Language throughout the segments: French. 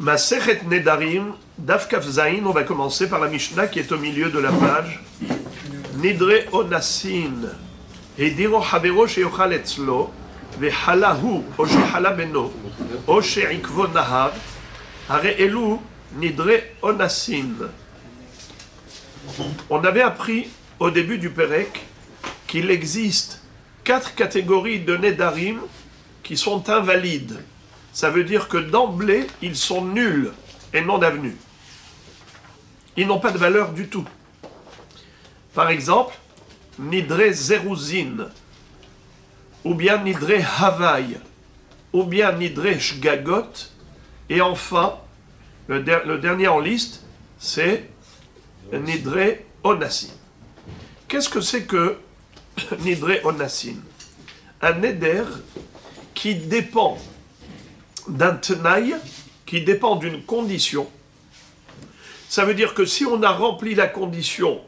Masechet Nedarim, Daf Zain, on va commencer par la Mishnah qui est au milieu de la page. Nidre Onassin, Hediro Havero Sheyochal Etzlo, Vehalahu, O Shehala Beno, O Sheikvo Nahar, Hare Elu, Nidre Onassin. On avait appris au début du Perek qu'il existe quatre catégories de Nedarim qui sont invalides. Ça veut dire que d'emblée, ils sont nuls et non d'avenue. Ils n'ont pas de valeur du tout. Par exemple, Nidre Zeruzin, ou bien Nidre Havaï, ou bien Nidre Shgagot, et enfin, le, dernier en liste, c'est Nidre Onassin. Qu'est-ce que c'est que Nidre Onassin Un Neder qui dépend d'un tenaille, qui dépend d'une condition. Ça veut dire que si on a rempli la condition,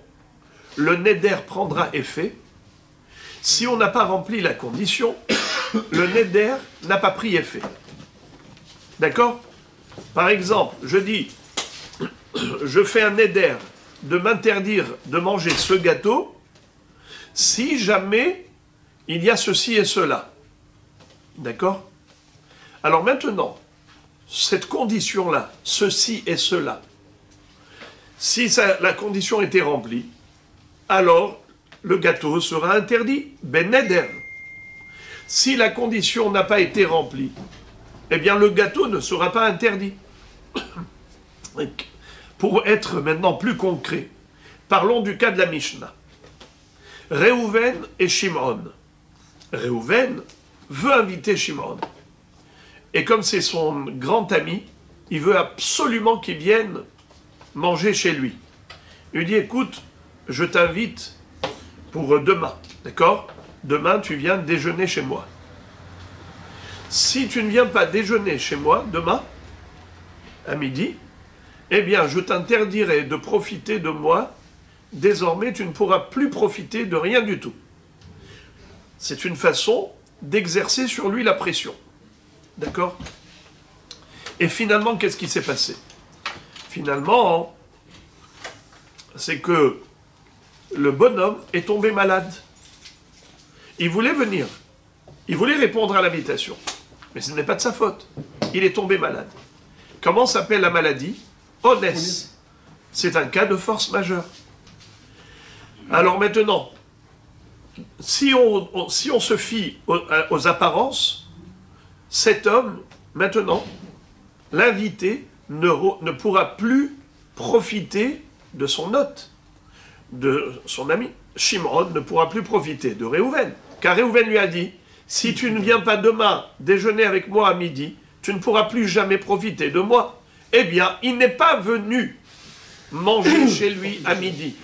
le neder prendra effet. Si on n'a pas rempli la condition, le neder n'a pas pris effet. D'accord? Par exemple, je dis, je fais un neder de m'interdire de manger ce gâteau si jamais il y a ceci et cela. D'accord? Alors maintenant, cette condition-là, ceci et cela, si la condition était remplie, alors le gâteau sera interdit, ben neder. Si la condition n'a pas été remplie, eh bien le gâteau ne sera pas interdit. Pour être maintenant plus concret, parlons du cas de la Mishnah. Réhouven et Shimon. Réhouven veut inviter Shimon. Et comme c'est son grand ami, il veut absolument qu'il vienne manger chez lui. Il lui dit, écoute, je t'invite pour demain, d'accord? Demain, tu viens déjeuner chez moi. Si tu ne viens pas déjeuner chez moi demain, à midi, eh bien, je t'interdirai de profiter de moi. Désormais, tu ne pourras plus profiter de rien du tout. C'est une façon d'exercer sur lui la pression. D'accord? Et finalement, qu'est-ce qui s'est passé? Finalement, c'est que le bonhomme est tombé malade. Il voulait venir. Il voulait répondre à l'invitation. Mais ce n'est pas de sa faute. Il est tombé malade. Comment s'appelle la maladie? Onès. C'est un cas de force majeure. Alors maintenant, si on, si on se fie aux, apparences, cet homme, maintenant, l'invité, ne, ne pourra plus profiter de son hôte, de son ami. Shimron ne pourra plus profiter de Réhouven. Car Réhouven lui a dit, si tu ne viens pas demain déjeuner avec moi à midi, tu ne pourras plus jamais profiter de moi. Eh bien, il n'est pas venu manger chez lui à midi.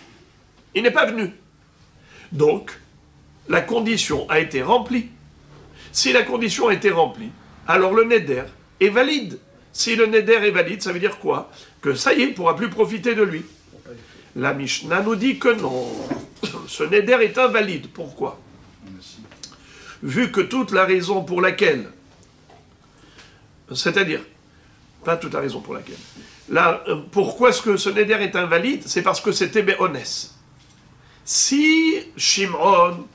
Il n'est pas venu. Donc, la condition a été remplie. Si la condition a été remplie, alors le neder est valide. Si le neder est valide, ça veut dire quoi? Que ça y est, il ne pourra plus profiter de lui. La Mishnah nous dit que non. Ce neder est invalide. Pourquoi? Vu que toute la raison pour laquelle, c'est-à-dire, pas toute la raison pour laquelle, là, pourquoi est-ce que ce neder est invalide? C'est parce que c'était béonès. Si Shimon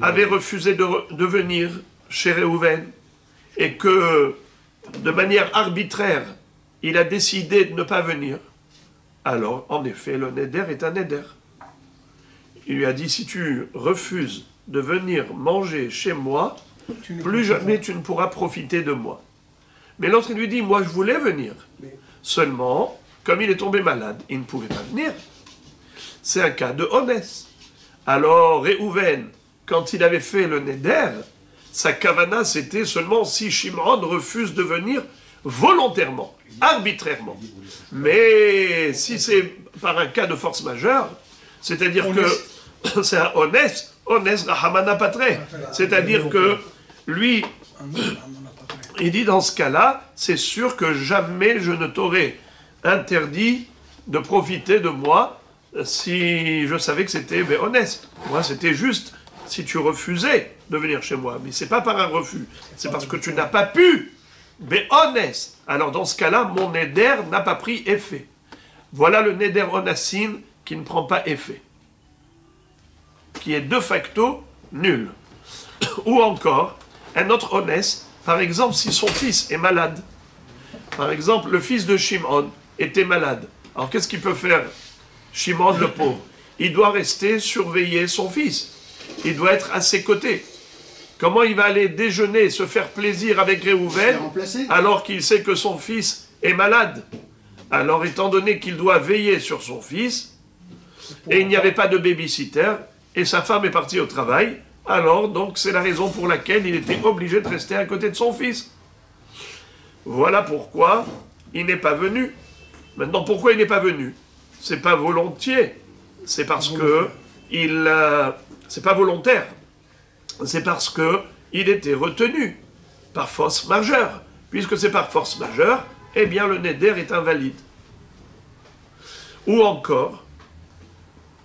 avait refusé de, venir chez Réhouven et que, de manière arbitraire, il a décidé de ne pas venir, alors, en effet, le Neder est un Neder. Il lui a dit, si tu refuses de venir manger chez moi, plus jamais tu ne pourras profiter de moi. Mais l'autre lui dit, moi je voulais venir. Seulement, comme il est tombé malade, il ne pouvait pas venir. C'est un cas de honnête. Alors, Réhouven quand il avait fait le Neder, sa kavana, c'était seulement si Shimron refuse de venir volontairement, arbitrairement. Mais si c'est par un cas de force majeure, c'est-à-dire que c'est un honnête, honnête Rahamana Patre, c'est-à-dire que lui, il dit dans ce cas-là, c'est sûr que jamais je ne t'aurais interdit de profiter de moi si je savais que c'était honnête. Moi, c'était juste si tu refusais de venir chez moi. Mais c'est pas par un refus, c'est parce que tu n'as pas pu Be'ones. Alors dans ce cas-là, mon neder n'a pas pris effet. Voilà le neder onassin qui ne prend pas effet. Qui est de facto nul. Ou encore, un autre honnête, par exemple, si son fils est malade. Par exemple, le fils de Shimon était malade. Alors qu'est-ce qu'il peut faire Shimon le pauvre? Il doit rester surveiller son fils. Il doit être à ses côtés. Comment il va aller déjeuner, se faire plaisir avec Réhouven alors qu'il sait que son fils est malade? Alors étant donné qu'il doit veiller sur son fils, et il n'y avait pas de babysitter, et sa femme est partie au travail, alors donc c'est la raison pour laquelle il était obligé de rester à côté de son fils. Voilà pourquoi il n'est pas venu. Maintenant, pourquoi il n'est pas venu? C'est pas volontiers, c'est parce que il, euh, c'est pas volontaire. C'est parce que il était retenu par force majeure. Puisque c'est par force majeure, eh bien le neder est invalide. Ou encore,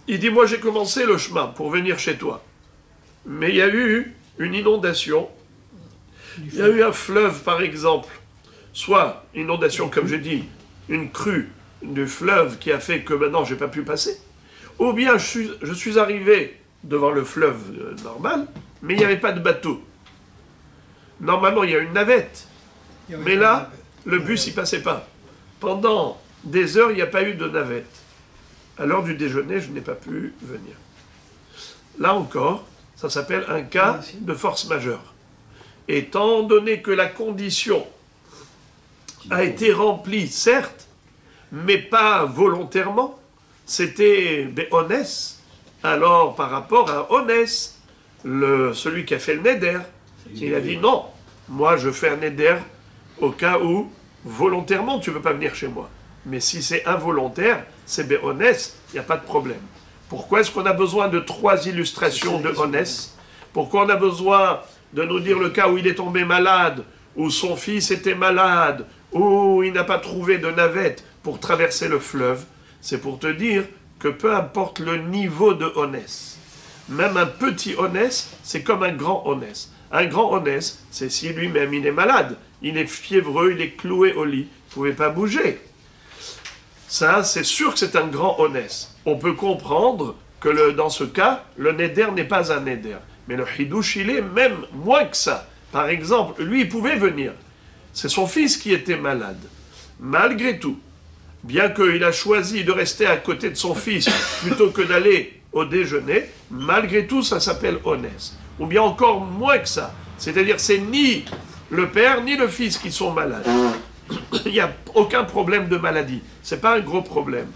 il dit, moi j'ai commencé le chemin pour venir chez toi. Mais il y a eu une inondation. Il y a eu un fleuve, par exemple. Soit une inondation, comme j'ai dit, une crue du fleuve qui a fait que maintenant je n'ai pas pu passer. Ou bien je suis, je suis arrivé devant le fleuve normal, mais il n'y avait pas de bateau. Normalement, il y a une navette. Mais là, le bus, il passait pas. Pendant des heures, il n'y a pas eu de navette. À l'heure du déjeuner, je n'ai pas pu venir. Là encore, ça s'appelle un cas de force majeure. Étant donné que la condition a été remplie, certes, mais pas volontairement, c'était honnête. Alors, par rapport à honnête, le, celui qui a fait le neder, il a dit non, moi je fais un neder au cas où volontairement tu ne veux pas venir chez moi. Mais si c'est involontaire, c'est honnête, il n'y a pas de problème. Pourquoi est-ce qu'on a besoin de trois illustrations de honnête Pourquoi on a besoin de nous dire le cas où il est tombé malade, où son fils était malade, où il n'a pas trouvé de navette pour traverser le fleuve? C'est pour te dire que peu importe le niveau de honnête, même un petit honnête, c'est comme un grand honnête. Un grand honnête, c'est si lui-même il est malade, il est fiévreux, il est cloué au lit, il ne pouvait pas bouger. Ça, c'est sûr que c'est un grand honnête. On peut comprendre que dans ce cas, le neder n'est pas un neder. Mais le hidouche, il est même moins que ça. Par exemple, lui, il pouvait venir. C'est son fils qui était malade. Malgré tout, bien qu'il a choisi de rester à côté de son fils plutôt que d'aller au déjeuner, malgré tout, ça s'appelle honnête. Ou bien encore moins que ça. C'est-à-dire, c'est ni le père ni le fils qui sont malades. Il n'y a aucun problème de maladie. Ce n'est pas un gros problème.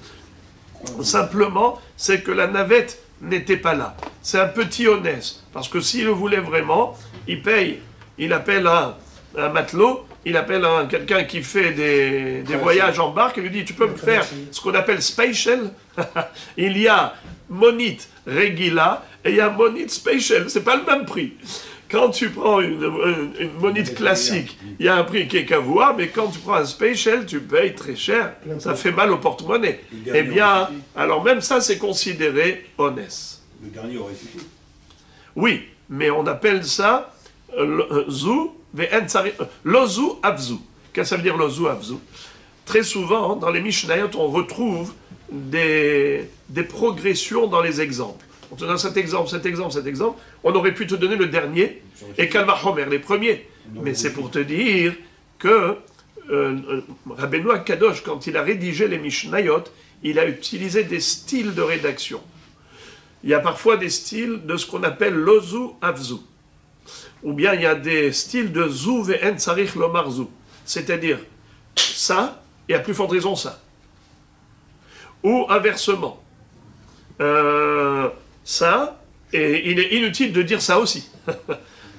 Simplement, c'est que la navette n'était pas là. C'est un petit honnête. Parce que s'il le voulait vraiment, il paye. Il appelle un, matelot, il appelle quelqu'un qui fait des, voyages en barque et lui dit Tu peux me faire ce qu'on appelle special Il y a monite regila et il y a monite special. C'est pas le même prix. Quand tu prends une, monite classique, il y a un prix qui est qu'à voir, mais quand tu prends un special, tu payes très cher. Ça fait mal au porte-monnaie. Eh bien, alors même ça, c'est considéré honnête. Le dernier aurait suffi. Oui, mais on appelle ça euh, euh, lozu avzu. Qu'est-ce que ça veut dire lozu avzu? Très souvent, dans les Mishnayot, on retrouve des, des progressions dans les exemples on te donne cet exemple, cet exemple, cet exemple, on aurait pu te donner le dernier et Kalva Homer les premiers. Mais c'est pour te dire que euh, Rabbeinu Akadosh, quand il a rédigé les Mishnayot, il a utilisé des styles de rédaction. Il y a parfois des styles de ce qu'on appelle l'ozu avzu. Ou bien il y a des styles de zu ve'en tsarich lomarzu. C'est-à-dire ça, et à plus forte raison ça. Ou inversement. Euh, ça, et il est inutile de dire ça aussi.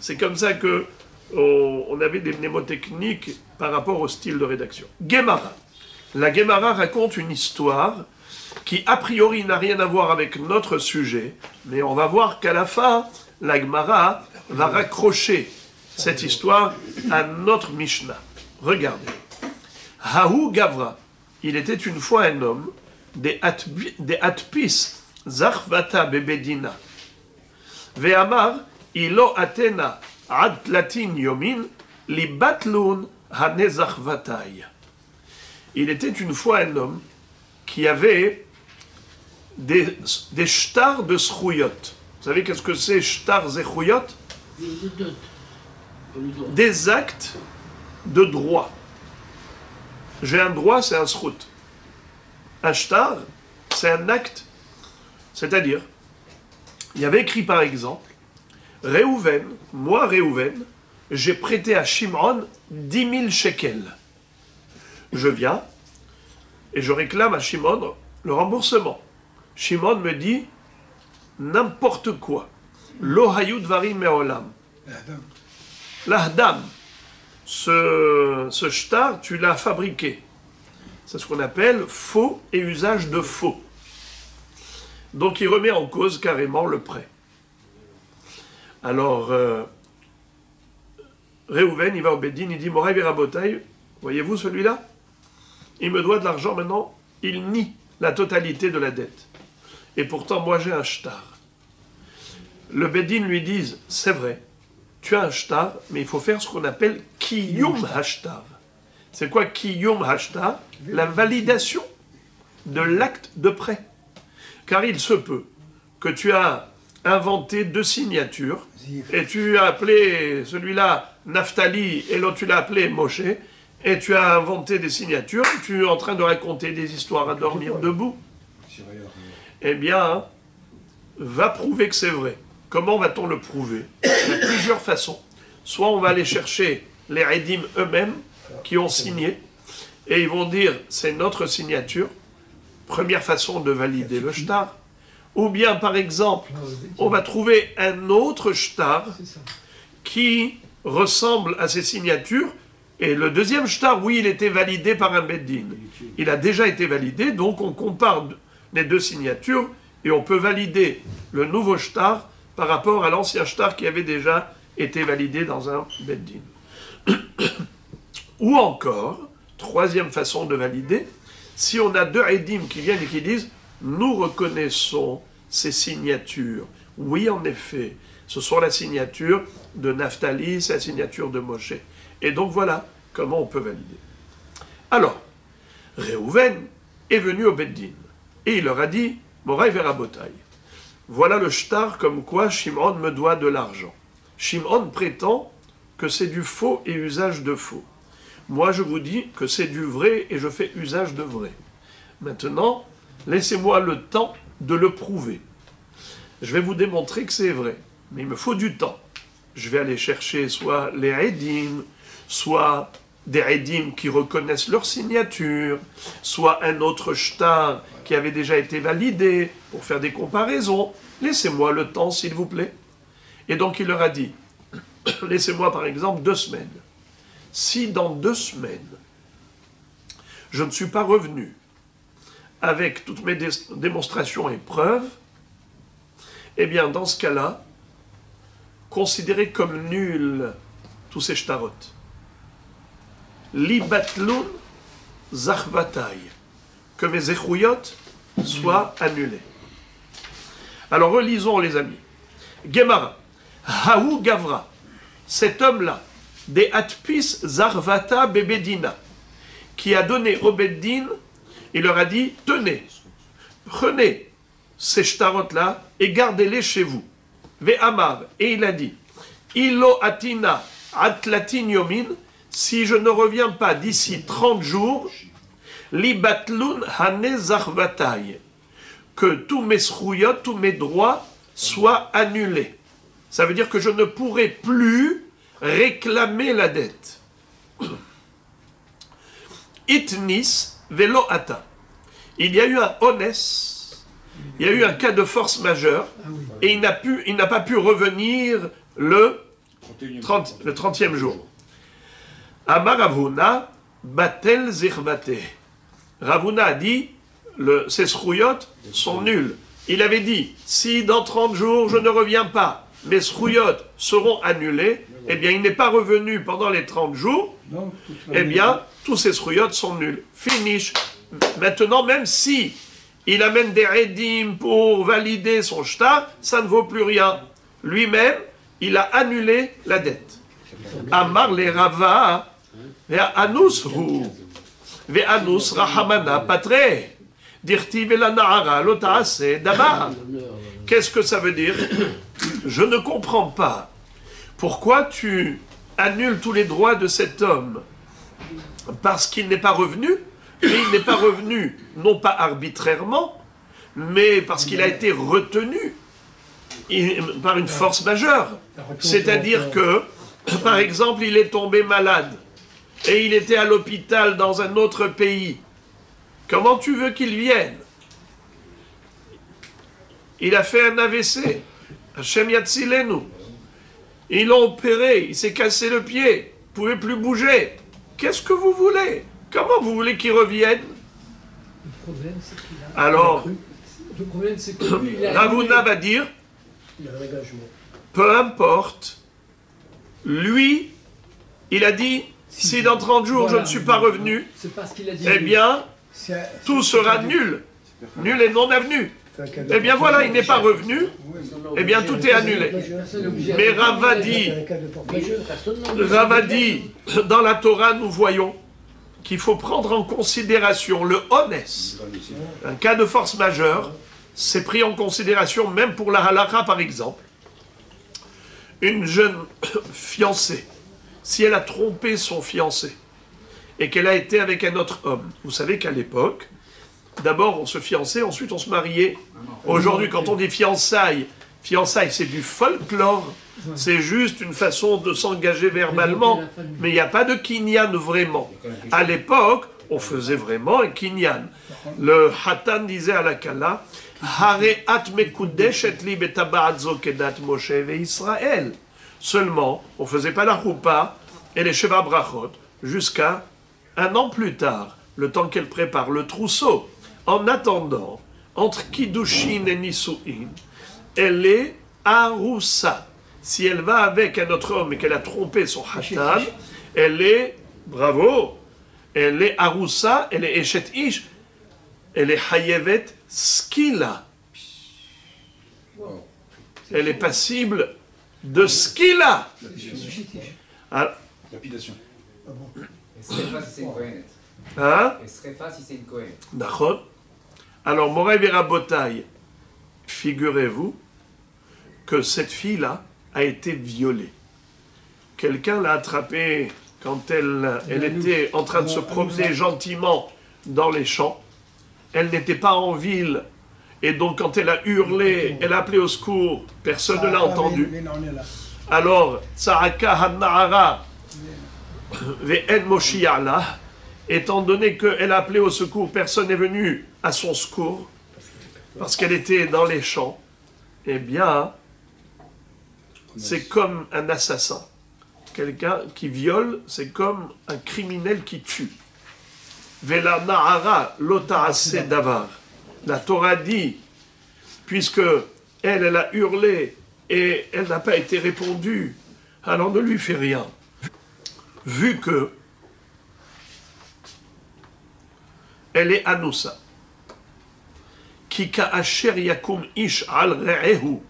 C'est comme ça que on, avait des mnémotechniques par rapport au style de rédaction. Gemara. La Gemara raconte une histoire qui a priori n'a rien à voir avec notre sujet, mais on va voir qu'à la fin, la Gemara va raccrocher cette histoire à notre Mishnah. Regardez. Hahu Gavra, il était une fois un homme des, Atpis Zachvata bebedina. Ve'amar, ilo atena ad latin yomin, li batlun Hanezachvatai. Il était une fois un homme qui avait des, des shtars de srouyot. Vous savez qu'est-ce que c'est shtars et chrouyot Des actes de droit. J'ai un droit, c'est un srout. Un shtar, c'est un acte. C'est-à-dire, il y avait écrit par exemple, Réhouven, moi Réhouven, j'ai prêté à Shimron 10 000 shekels. Je viens et je réclame à Shimon le remboursement. Shimon me dit n'importe quoi. Lohayud varim me'olam. L'ahdam. Ce, ce shtar, tu l'as fabriqué. C'est ce qu'on appelle faux et usage de faux. Donc il remet en cause carrément le prêt. Alors, euh, Réhouven, il va au Bédine, il dit Moray Verabotaï, voyez-vous celui-là? Il me doit de l'argent maintenant, il nie la totalité de la dette. Et pourtant, moi j'ai un shtar. Le Bédine lui dit C'est vrai, tu as un shtar, mais il faut faire ce qu'on appelle Kiyum Hashtar. C'est quoi Kiyum Hashtar La validation de l'acte de prêt. Car il se peut que tu as inventé deux signatures et tu as appelé celui-là Naftali et l'autre tu l'as appelé Moshe et tu as inventé des signatures, tu es en train de raconter des histoires à dormir debout. Eh bien, va prouver que c'est vrai. Comment va-t-on le prouver a plusieurs façons. Soit on va aller chercher les Redim eux-mêmes qui ont signé et ils vont dire c'est notre signature. Première façon de valider le shtar. Ou bien, par exemple, on va trouver un autre shtar qui ressemble à ces signatures. Et le deuxième shtar, oui, il était validé par un beddin. Il a déjà été validé, donc on compare les deux signatures et on peut valider le nouveau shtar par rapport à l'ancien shtar qui avait déjà été validé dans un beddin. Ou encore, troisième façon de valider, si on a deux edim qui viennent et qui disent nous reconnaissons ces signatures. Oui, en effet, ce sont la signature de Naphtali, c'est la signature de Moshe. Et donc voilà comment on peut valider. Alors, Réhouven est venu au Beddin et il leur a dit Moraï Verabotai. Voilà le shtar comme quoi Shimon me doit de l'argent. Shimon prétend que c'est du faux et usage de faux. Moi, je vous dis que c'est du vrai et je fais usage de vrai. Maintenant, laissez-moi le temps de le prouver. Je vais vous démontrer que c'est vrai, mais il me faut du temps. Je vais aller chercher soit les Edim, soit des Edim qui reconnaissent leur signature, soit un autre shtar qui avait déjà été validé pour faire des comparaisons. Laissez-moi le temps, s'il vous plaît. Et donc il leur a dit, laissez-moi par exemple deux semaines. Si dans deux semaines, je ne suis pas revenu avec toutes mes démonstrations et preuves, eh bien, dans ce cas-là, considérez comme nul tous ces shtarot. Libatlun zachvatai, que mes échouillots soient annulés. Alors relisons les amis. Gemara, Haou Gavra, cet homme-là, des Atpis Zarvata Bebedina, qui a donné au Beddin il leur a dit, tenez, prenez ces shtarot-là et gardez-les chez vous. Ve'amar, et il a dit, Ilo atina atlatin yomin, si je ne reviens pas d'ici 30 jours, libatlun que tous mes srouyot, tous mes droits soient annulés. Ça veut dire que je ne pourrai plus réclamer la dette. Itnis vélo ata. Il y a eu un honest, il y a eu un cas de force majeure, et il n'a, pu, il n'a pas pu revenir le, 30, le 30e jour. Amar Ravuna, batel zirbate. Ravuna a dit, le, ces srouillottes sont nuls. Il avait dit, si dans 30 jours je ne reviens pas, mes srouillottes seront annulées, eh bien il n'est pas revenu pendant les 30 jours, eh bien tous ces srouillottes sont nuls. Finish. Maintenant, même si il amène des redim pour valider son shtar, ça ne vaut plus rien. Lui-même, il a annulé la dette. Amar les Rava, והאנוס הוא, ואנוס רחמנה פטרה. דכתיב אל הנערה לא תעשה דבר. Qu'est-ce que ça veut dire Je ne comprends pas. Pourquoi tu annules tous les droits de cet homme Parce qu'il n'est pas revenu Et il n'est pas revenu, non pas arbitrairement, mais parce qu'il a été retenu par une force majeure. C'est-à-dire que, par exemple, il est tombé malade et il était à l'hôpital dans un autre pays. Comment tu veux qu'il vienne? Il a fait un AVC. Hashem Yatzilenu. Ils l'ont opéré, il s'est cassé le pied, il ne pouvait plus bouger. Qu'est-ce que vous voulez? Comment vous voulez qu'il revienne? Alors, va dire, peu importe, lui, il a dit, si dans 30 jours je ne suis pas revenu, qu'il a dit. eh bien, tout sera nul. Nul et non avenu. Eh bien voilà, il n'est pas revenu, eh bien tout est annulé. Mais de- Rava dit, C'est un cas de force majeure. Rava dit, dans la Torah, nous voyons qu'il faut prendre en considération le honest. Un cas de force majeure, c'est pris en considération même pour la halakha par exemple. Une jeune fiancée, si elle a trompé son fiancé et qu'elle a été avec un autre homme, vous savez qu'à l'époque, d'abord on se fiançait, ensuite on se mariait. Aujourd'hui, quand on dit fiançailles, fiançailles c'est du folklore, c'est juste une façon de s'engager verbalement, mais il n'y a pas de kinyan vraiment. À l'époque, on faisait vraiment un kinyan. Le Hatan disait à la Kala, mekudeshet li betaba'at kedat Moshe ve. Seulement, on faisait pas la roupa et les Sheva Brachot jusqu'à un an plus tard, le temps qu'elle prépare le trousseau. En attendant, entre Kiddushin et Nisu'in, elle est Aroussa. Si elle va avec un autre homme et qu'elle a trompé son Hatan, elle est, bravo, elle est Aroussa, elle est Eshet Ish, elle est Hayevet Skila. Elle est passible de. Ah, Srefa si c'est une Kohenet. Hein? D'accord Alors, Moray Verabotaï, figurez-vous que cette fille-là a été violée. Quelqu'un l'a attrapée quand elle, elle était en train de se promener gentiment dans les champs. Elle n'était pas en ville. Et donc, quand elle a hurlé, elle a appelé au secours, personne ne l'a entendu. Alors, étant donné qu'elle a appelé au secours, personne n'est venu à son secours, parce qu'elle était dans les champs, eh bien, c'est comme un assassin. Quelqu'un qui viole, c'est comme un criminel qui tue. Vela Nahara Lota'ase Davar. La Torah dit, puisque elle, elle a hurlé et elle n'a pas été répondue, alors ne lui fait rien. Vu que elle est Anoussa, qui ka'asher yakum ish al re'ehu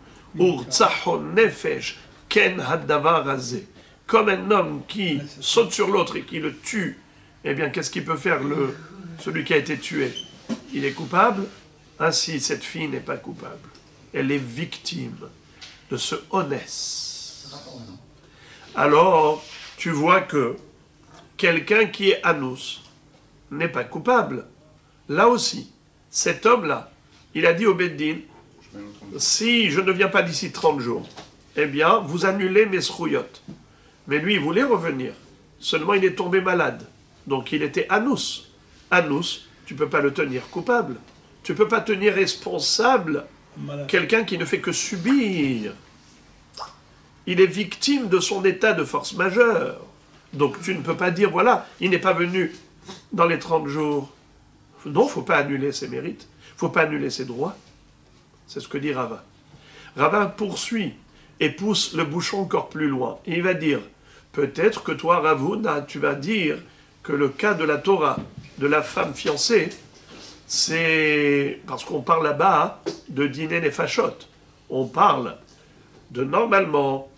nefesh ken. Comme un homme qui saute sur l'autre et qui le tue, eh bien, qu'est-ce qu'il peut faire le, celui qui a été tué? Il est coupable Ainsi, cette fille n'est pas coupable. Elle est victime de ce honnête. Alors, tu vois que quelqu'un qui est anous n'est pas coupable. Là aussi, cet homme-là, il a dit au Beddin, si je ne viens pas d'ici 30 jours, eh bien, vous annulez mes srouillottes. Mais lui, il voulait revenir. Seulement, il est tombé malade. Donc, il était anous. Anous, tu peux pas le tenir coupable. Tu peux pas tenir responsable quelqu'un qui ne fait que subir. Il est victime de son état de force majeure. Donc tu ne peux pas dire, voilà, il n'est pas venu dans les 30 jours. Non, il ne faut pas annuler ses mérites. Il ne faut pas annuler ses droits. C'est ce que dit Rava. Rava poursuit et pousse le bouchon encore plus loin. Et il va dire, peut-être que toi, Ravuna, tu vas dire que le cas de la Torah, de la femme fiancée, c'est parce qu'on parle là-bas de dîner les. On parle de normalement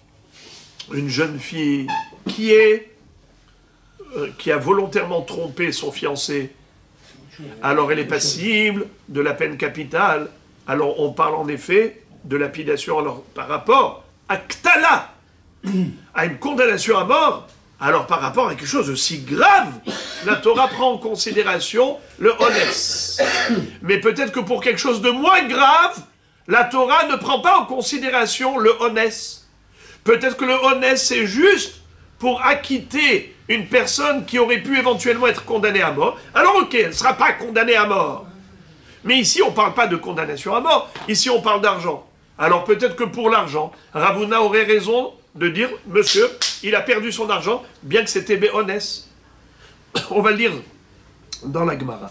une jeune fille qui euh, qui a volontairement trompé son fiancé, alors elle est passible de la peine capitale. Alors on parle en effet de lapidation alors, par rapport à Ktala, à une condamnation à mort. Alors par rapport à quelque chose de si grave, la Torah prend en considération le honest. Mais peut-être que pour quelque chose de moins grave, la Torah ne prend pas en considération le honest. Peut-être que le honest c'est juste pour acquitter une personne qui aurait pu éventuellement être condamnée à mort. Alors ok, elle ne sera pas condamnée à mort. Mais ici, on ne parle pas de condamnation à mort. Ici, on parle d'argent. Alors peut-être que pour l'argent, Ravuna aurait raison de dire, monsieur, il a perdu son argent, bien que c'était béhonès. On va le lire dans la Gemara.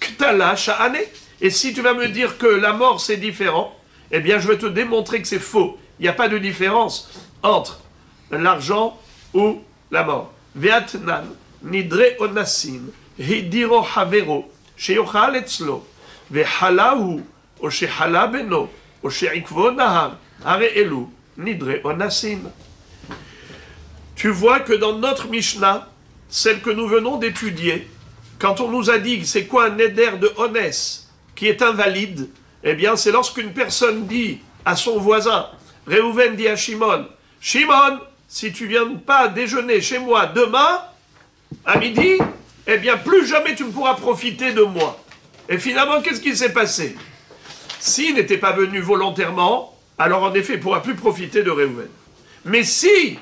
Ktala. Et si tu vas me dire que la mort c'est différent, eh bien je vais te démontrer que c'est faux. Il n'y a pas de différence entre l'argent ou la mort. Ve'atnan nidre onasim hidiro havero sheyochal etzlo ve'halahu o shehala beno o she'ikvo nahar are elu nidre onasim. Tu vois que dans notre Mishnah, celle que nous venons d'étudier, quand on nous a dit c'est quoi un neder de Honès qui est invalide, eh bien c'est lorsqu'une personne dit à son voisin, Réhouven dit à Shimon, Shimon, si tu viens pas déjeuner chez moi demain, à midi, eh bien plus jamais tu ne pourras profiter de moi. Et finalement, qu'est-ce qui s'est passé? S'il n'était pas venu volontairement, alors en effet, il ne pourra plus profiter de Réhouven. Mais si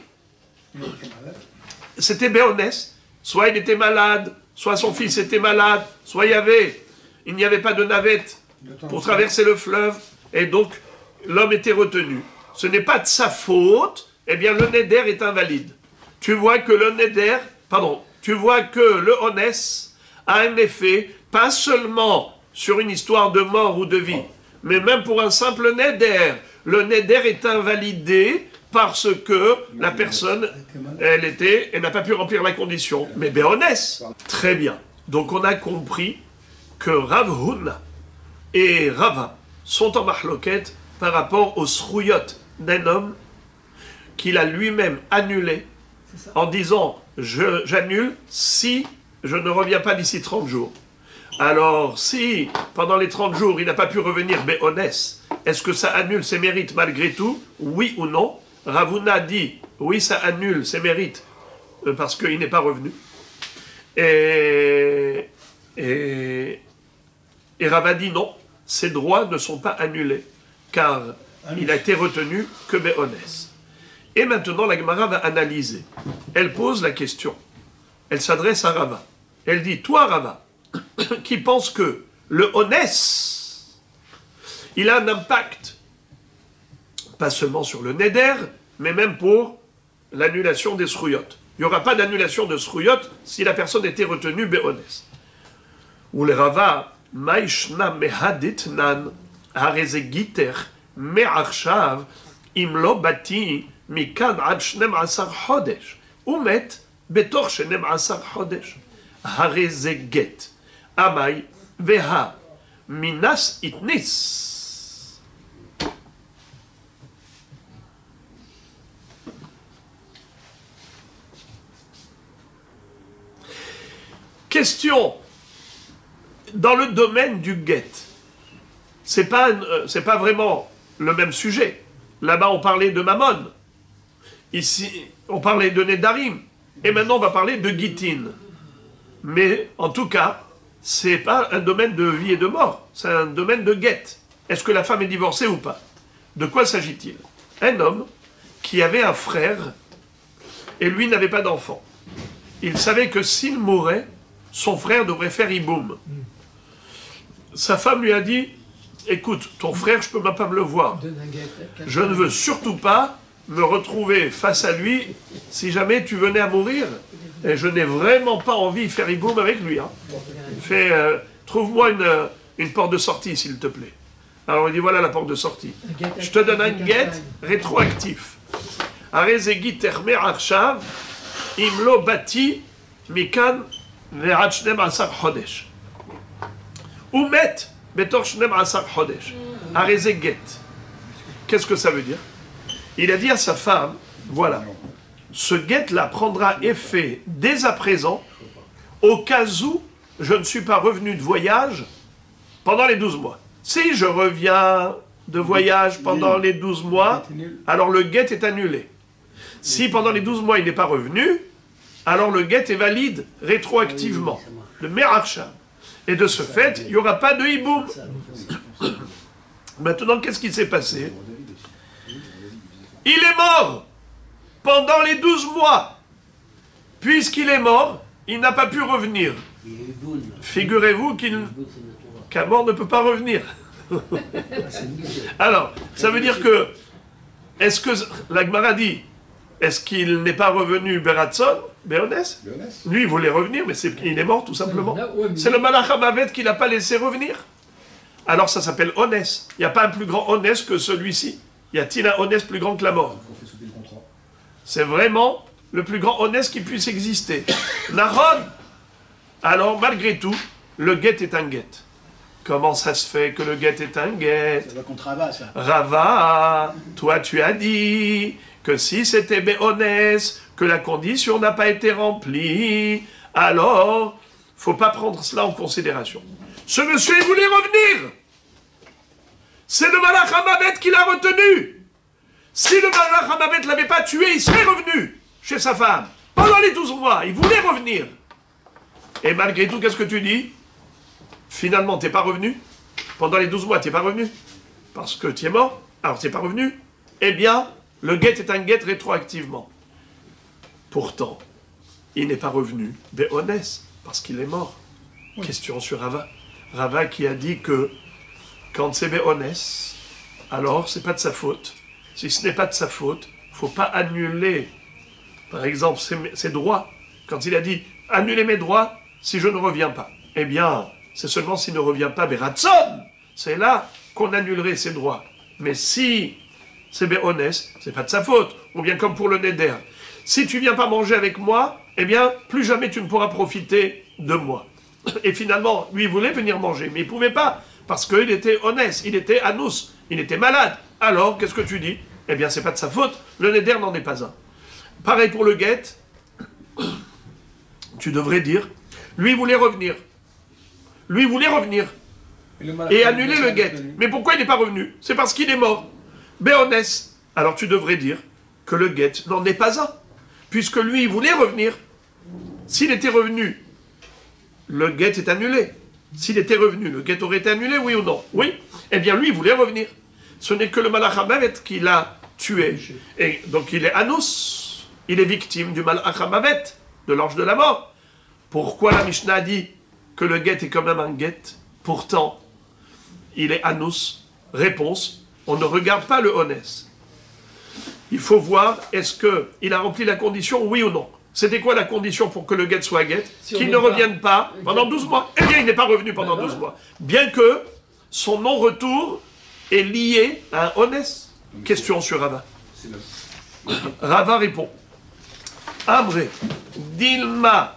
c'était béhonès. Soit il était malade, soit son fils était malade, soit il y avait, il n'y avait pas de navette pour traverser le fleuve, et donc l'homme était retenu. Ce n'est pas de sa faute, eh bien le neder est invalide. Tu vois que le neder, pardon, tu vois que le honès a un effet, pas seulement sur une histoire de mort ou de vie, mais même pour un simple neder. Le neder est invalidé parce que la personne, elle était, elle n'a pas pu remplir la condition. Mais béhonès, très bien. Donc on a compris que Rav Huna et Rava sont en mahloket par rapport au srouyot d'un homme qu'il a lui-même annulé en disant j'annule si je ne reviens pas d'ici 30 jours. Alors, si pendant les 30 jours il n'a pas pu revenir béhonès, est-ce que ça annule ses mérites malgré tout? Oui ou non? Ravuna dit oui, ça annule ses mérites euh, parce qu'il n'est pas revenu. Et, et, et Rava dit non, ses droits ne sont pas annulés car il a été retenu que béhonès. Et maintenant, la Gemara va analyser. Elle pose la question. Elle s'adresse à Rava. Elle dit, toi Rava, qui pense que le honnête, il a un impact, pas seulement sur le neder, mais même pour l'annulation des srouillottes. Il n'y aura pas d'annulation de srouillottes si la personne était retenue béhonès. Ou le rava, maishna mehadit nan, giter, me'archav, imlo bati, mikan ad shnem asar chodesh, umet, betor shnem asar chodesh, get. Amai Veha Minas Itnis. Question dans le domaine du guet. C'est pas, euh, pas vraiment le même sujet. Là-bas, on parlait de Mammon. Ici, on parlait de Nedarim. Et maintenant, on va parler de Gittin. Mais en tout cas, c'est pas un domaine de vie et de mort. C'est un domaine de guet. Est-ce que la femme est divorcée ou pas? De quoi s'agit-il? Un homme qui avait un frère et lui n'avait pas d'enfant. Il savait que s'il mourait, son frère devrait faire Iboum. Sa femme lui a dit Écoute, ton frère, je peux même pas me le voir. Je ne veux surtout pas me retrouver face à lui si jamais tu venais à mourir. Et je n'ai vraiment pas envie de faire Iboum avec lui. hein fait euh, Trouve-moi euh, une, porte de sortie, s'il te plaît. Alors il dit Voilà la porte de sortie. Je te donne un get rétroactif. Arshav, imlo bati, mikan, asar chodesh. Umet, Qu'est-ce que ça veut dire? Il a dit à sa femme Voilà, ce guet-là prendra effet dès à présent, au cas où je ne suis pas revenu de voyage pendant les 12 mois. Si je reviens de voyage pendant les 12 mois, alors le guet est annulé. Si pendant les 12 mois il n'est pas revenu, alors le guet est valide rétroactivement, le merarcha. Et de ce fait, il n'y aura pas de hiboum. Maintenant, qu'est-ce qui s'est passé? Il est mort pendant les 12 mois. Puisqu'il est mort, il n'a pas pu revenir. Figurez-vous qu'il- qu'un mort ne peut pas revenir. Alors, ça veut dire que, est-ce que, l'Agmara dit, est-ce qu'il n'est pas revenu Beratson, Béonès? Lui, il voulait revenir, mais il est mort tout simplement. C'est le Malach Hamavet qui l'a pas laissé revenir. Alors ça s'appelle Honès. Il n'y a pas un plus grand Honès que celui-ci. Y a-t-il un Honès plus grand que la mort? C'est vraiment le plus grand Honès qui puisse exister. Naron Alors malgré tout, le guet est un guet. Comment ça se fait que le guet est un guet Ça va contre Rabat, ça. Rava, toi tu as dit que si c'était Béonès, que la condition n'a pas été remplie, alors faut pas prendre cela en considération. Ce monsieur il voulait revenir. C'est le Malach Hamavet qui l'a retenu. Si le Malach Hamavet ne l'avait pas tué, il serait revenu chez sa femme. Pendant les 12 mois, il voulait revenir. Et malgré tout, qu'est-ce que tu dis? Finalement, t'es pas revenu? Pendant les 12 mois, t'es pas revenu? Parce que tu es mort, alors tu n'es pas revenu, eh bien, le guet est un guet rétroactivement. Pourtant, il n'est pas revenu, Béonès, parce qu'il est mort. Question sur Rava. Rava qui a dit que quand c'est Béonès, alors c'est pas de sa faute. Si ce n'est pas de sa faute, faut pas annuler, par exemple, ses, ses droits. Quand il a dit annuler mes droits si je ne reviens pas, eh bien, c'est seulement s'il ne revient pas, Beratson, c'est là qu'on annulerait ses droits. Mais si c'est Béonès, c'est pas de sa faute. Ou bien comme pour le Neder. Si tu viens pas manger avec moi, eh bien, plus jamais tu ne pourras profiter de moi. Et finalement, lui, il voulait venir manger, mais il pouvait pas, parce qu'il était honnête, il était anous, il était malade. Alors, qu'est-ce que tu dis? Eh bien, c'est pas de sa faute, le Neder n'en est pas un. Pareil pour le guet, tu devrais dire, lui voulait revenir. Lui voulait revenir et annuler le guet. Mais pourquoi il n'est pas revenu? C'est parce qu'il est mort. Béonès. Alors tu devrais dire que le guet n'en est pas un. Puisque lui, il voulait revenir. S'il était revenu, le guet est annulé. S'il était revenu, le guet aurait été annulé, oui ou non? Oui. Eh bien, lui, il voulait revenir. Ce n'est que le Malach Hamavet qui l'a tué. Et donc, il est Anous. Il est victime du Malach Hamavet, de l'ange de la mort. Pourquoi la Mishnah a dit que le guet est quand même un guet Pourtant, il est Anous. Réponse, on ne regarde pas le Honès. Il faut voir, est-ce qu'il a rempli la condition, oui ou non C'était quoi la condition pour que le guet soit guet Si Qu'il ne revienne pas pendant 12 mois. Eh bien, il n'est pas revenu pendant Ben 12 voilà. mois. Bien que son non-retour est lié à un Honès. Question sur Rava. Rava répond. Amré, Dilma,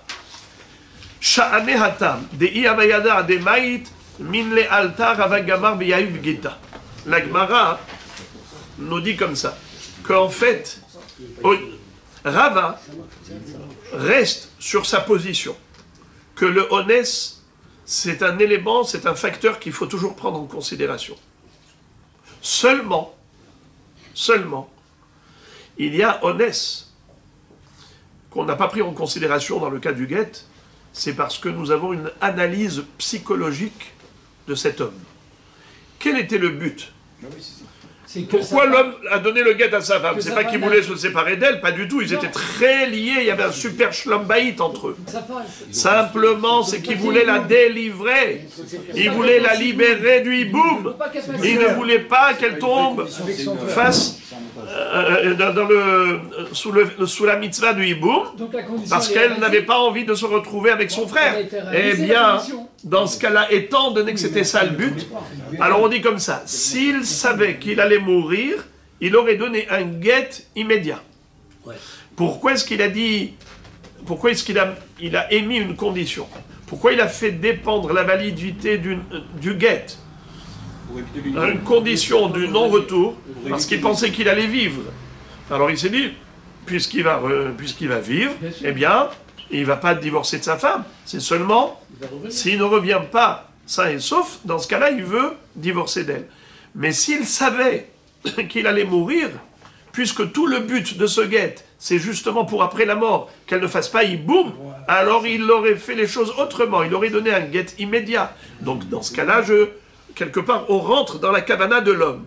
Sha'ane Hatam, de de Maït, Minle Altar, Gita. La Gemara nous dit comme ça, qu'en fait, Rava reste sur sa position, que le Honès, c'est un élément, c'est un facteur qu'il faut toujours prendre en considération. Seulement, seulement, il y a Honès qu'on n'a pas pris en considération dans le cas du guet, c'est parce que nous avons une analyse psychologique de cet homme. Quel était le but? Que Pourquoi l'homme a donné le guet à sa femme? C'est pas qu'il voulait se séparer d'elle, pas du tout. Ils Non. étaient très liés, il y avait un super schlambaït entre eux. Simplement, c'est qu'il voulait la délivrer. Il voulait la libérer du fasse Il ne voulait pas qu'elle tombe face euh, dans, dans le, sous, le, sous la mitzvah du hiboum, parce qu'elle n'avait pas envie de se retrouver avec son frère. Eh bien, dans ce cas-là, étant donné que c'était ça le but, alors on dit comme ça, s'il savait qu'il allait mourir, il aurait donné un guet immédiat. Pourquoi est-ce qu'il a dit, pourquoi est-ce qu'il a, il a émis une condition? Pourquoi il a fait dépendre la validité d'une- du guet? Une condition du non-retour, parce qu'il pensait qu'il allait vivre. Alors il s'est dit, puisqu'il va, puisqu'il va vivre, eh bien, il va pas divorcer de sa femme. C'est seulement s'il ne revient pas sain et sauf, dans ce cas-là, il veut divorcer d'elle. Mais s'il savait qu'il allait mourir, puisque tout le but de ce guet, c'est justement pour après la mort, qu'elle ne fasse pas boum, alors il aurait fait les choses autrement, il aurait donné un guet immédiat. Donc dans ce cas-là, je, quelque part, on rentre dans la cabana de l'homme.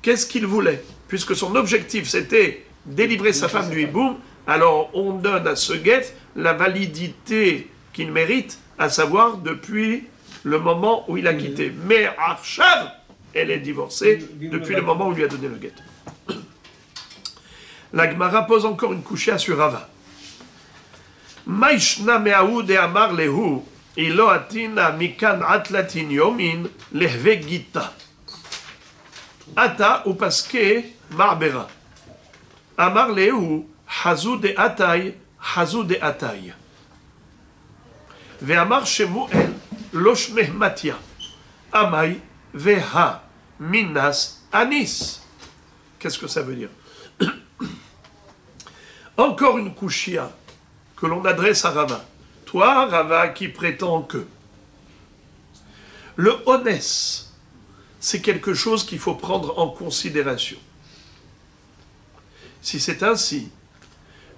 Qu'est-ce qu'il voulait? Puisque son objectif, c'était délivrer sa femme du hiboum, alors on donne à ce guet la validité qu'il mérite, à savoir depuis le moment où il a quitté. Mais Archav, elle est divorcée depuis le moment où il lui a donné le guet. La Gemara pose encore une couchée sur Rava. Maishna amar lehu, Ata ou paske marbera. Amar leu hazou de atay, hazou de atay. Ve'amar shemuel losh mehmatia. Amay veha minas anis. Qu'est-ce que ça veut dire? Encore une kouchia que l'on adresse à Rama. Rava, qui prétends que le honnête, c'est quelque chose qu'il faut prendre en considération. Si c'est ainsi,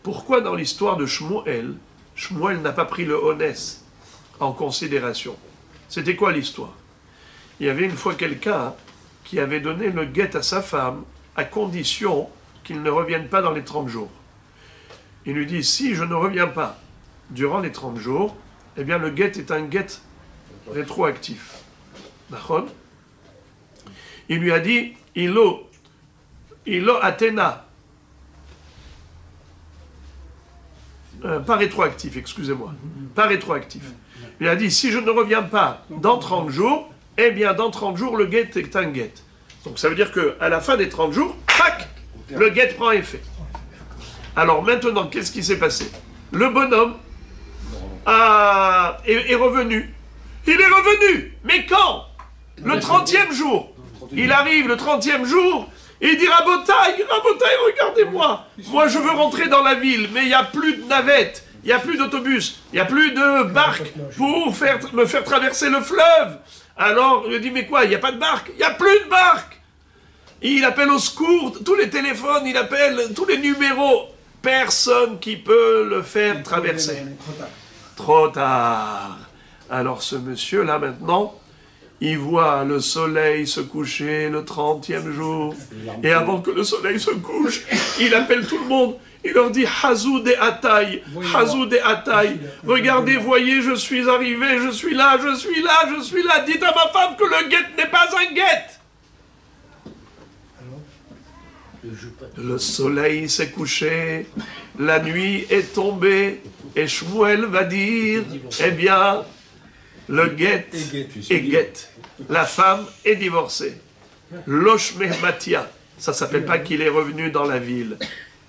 pourquoi dans l'histoire de Shmuel, Shmuel n'a pas pris le honnête en considération? C'était quoi l'histoire? Il y avait une fois quelqu'un qui avait donné le guet à sa femme à condition qu'il ne revienne pas dans les 30 jours. Il lui dit, si je ne reviens pas durant les 30 jours, eh bien le guet est un guet rétroactif. D'accord? Il lui a dit, Ilo, Ilo Athéna. Euh, pas rétroactif, excusez-moi. Pas rétroactif. Il a dit, si je ne reviens pas dans 30 jours, eh bien dans 30 jours, le guet est un guet. Donc ça veut dire qu'à la fin des 30 jours, tac, le guet prend effet. Alors maintenant, qu'est-ce qui s'est passé? Le bonhomme est, est revenu. Il est revenu Mais quand? Le 30e jour. Il arrive le 30e jour et il dit Rabotaille, Rabotaille, regardez-moi. Moi, je veux rentrer dans la ville, mais il n'y a plus de navette, il n'y a plus d'autobus, il n'y a plus de barque pour faire, me faire traverser le fleuve. Alors, il dit Mais quoi Il n'y a pas de barque Il n'y a plus de barque il appelle au secours, tous les téléphones, il appelle tous les numéros. Personne qui peut le faire traverser. Trop tard. Alors ce monsieur-là maintenant, il voit le soleil se coucher le 30e jour. Et avant que le soleil se couche, il appelle tout le monde. Il leur dit Hazou de Ataï, Hazou de Ataï. Regardez, voyez, je suis arrivé, je suis là, je suis là, je suis là. Dites à ma femme que le guet n'est pas un guet. Le soleil s'est couché, la nuit est tombée, et Shmuel va dire, eh bien, le guet est guet. La femme est divorcée. Loshmeh Matia, ça s'appelle pas qu'il est revenu dans la ville.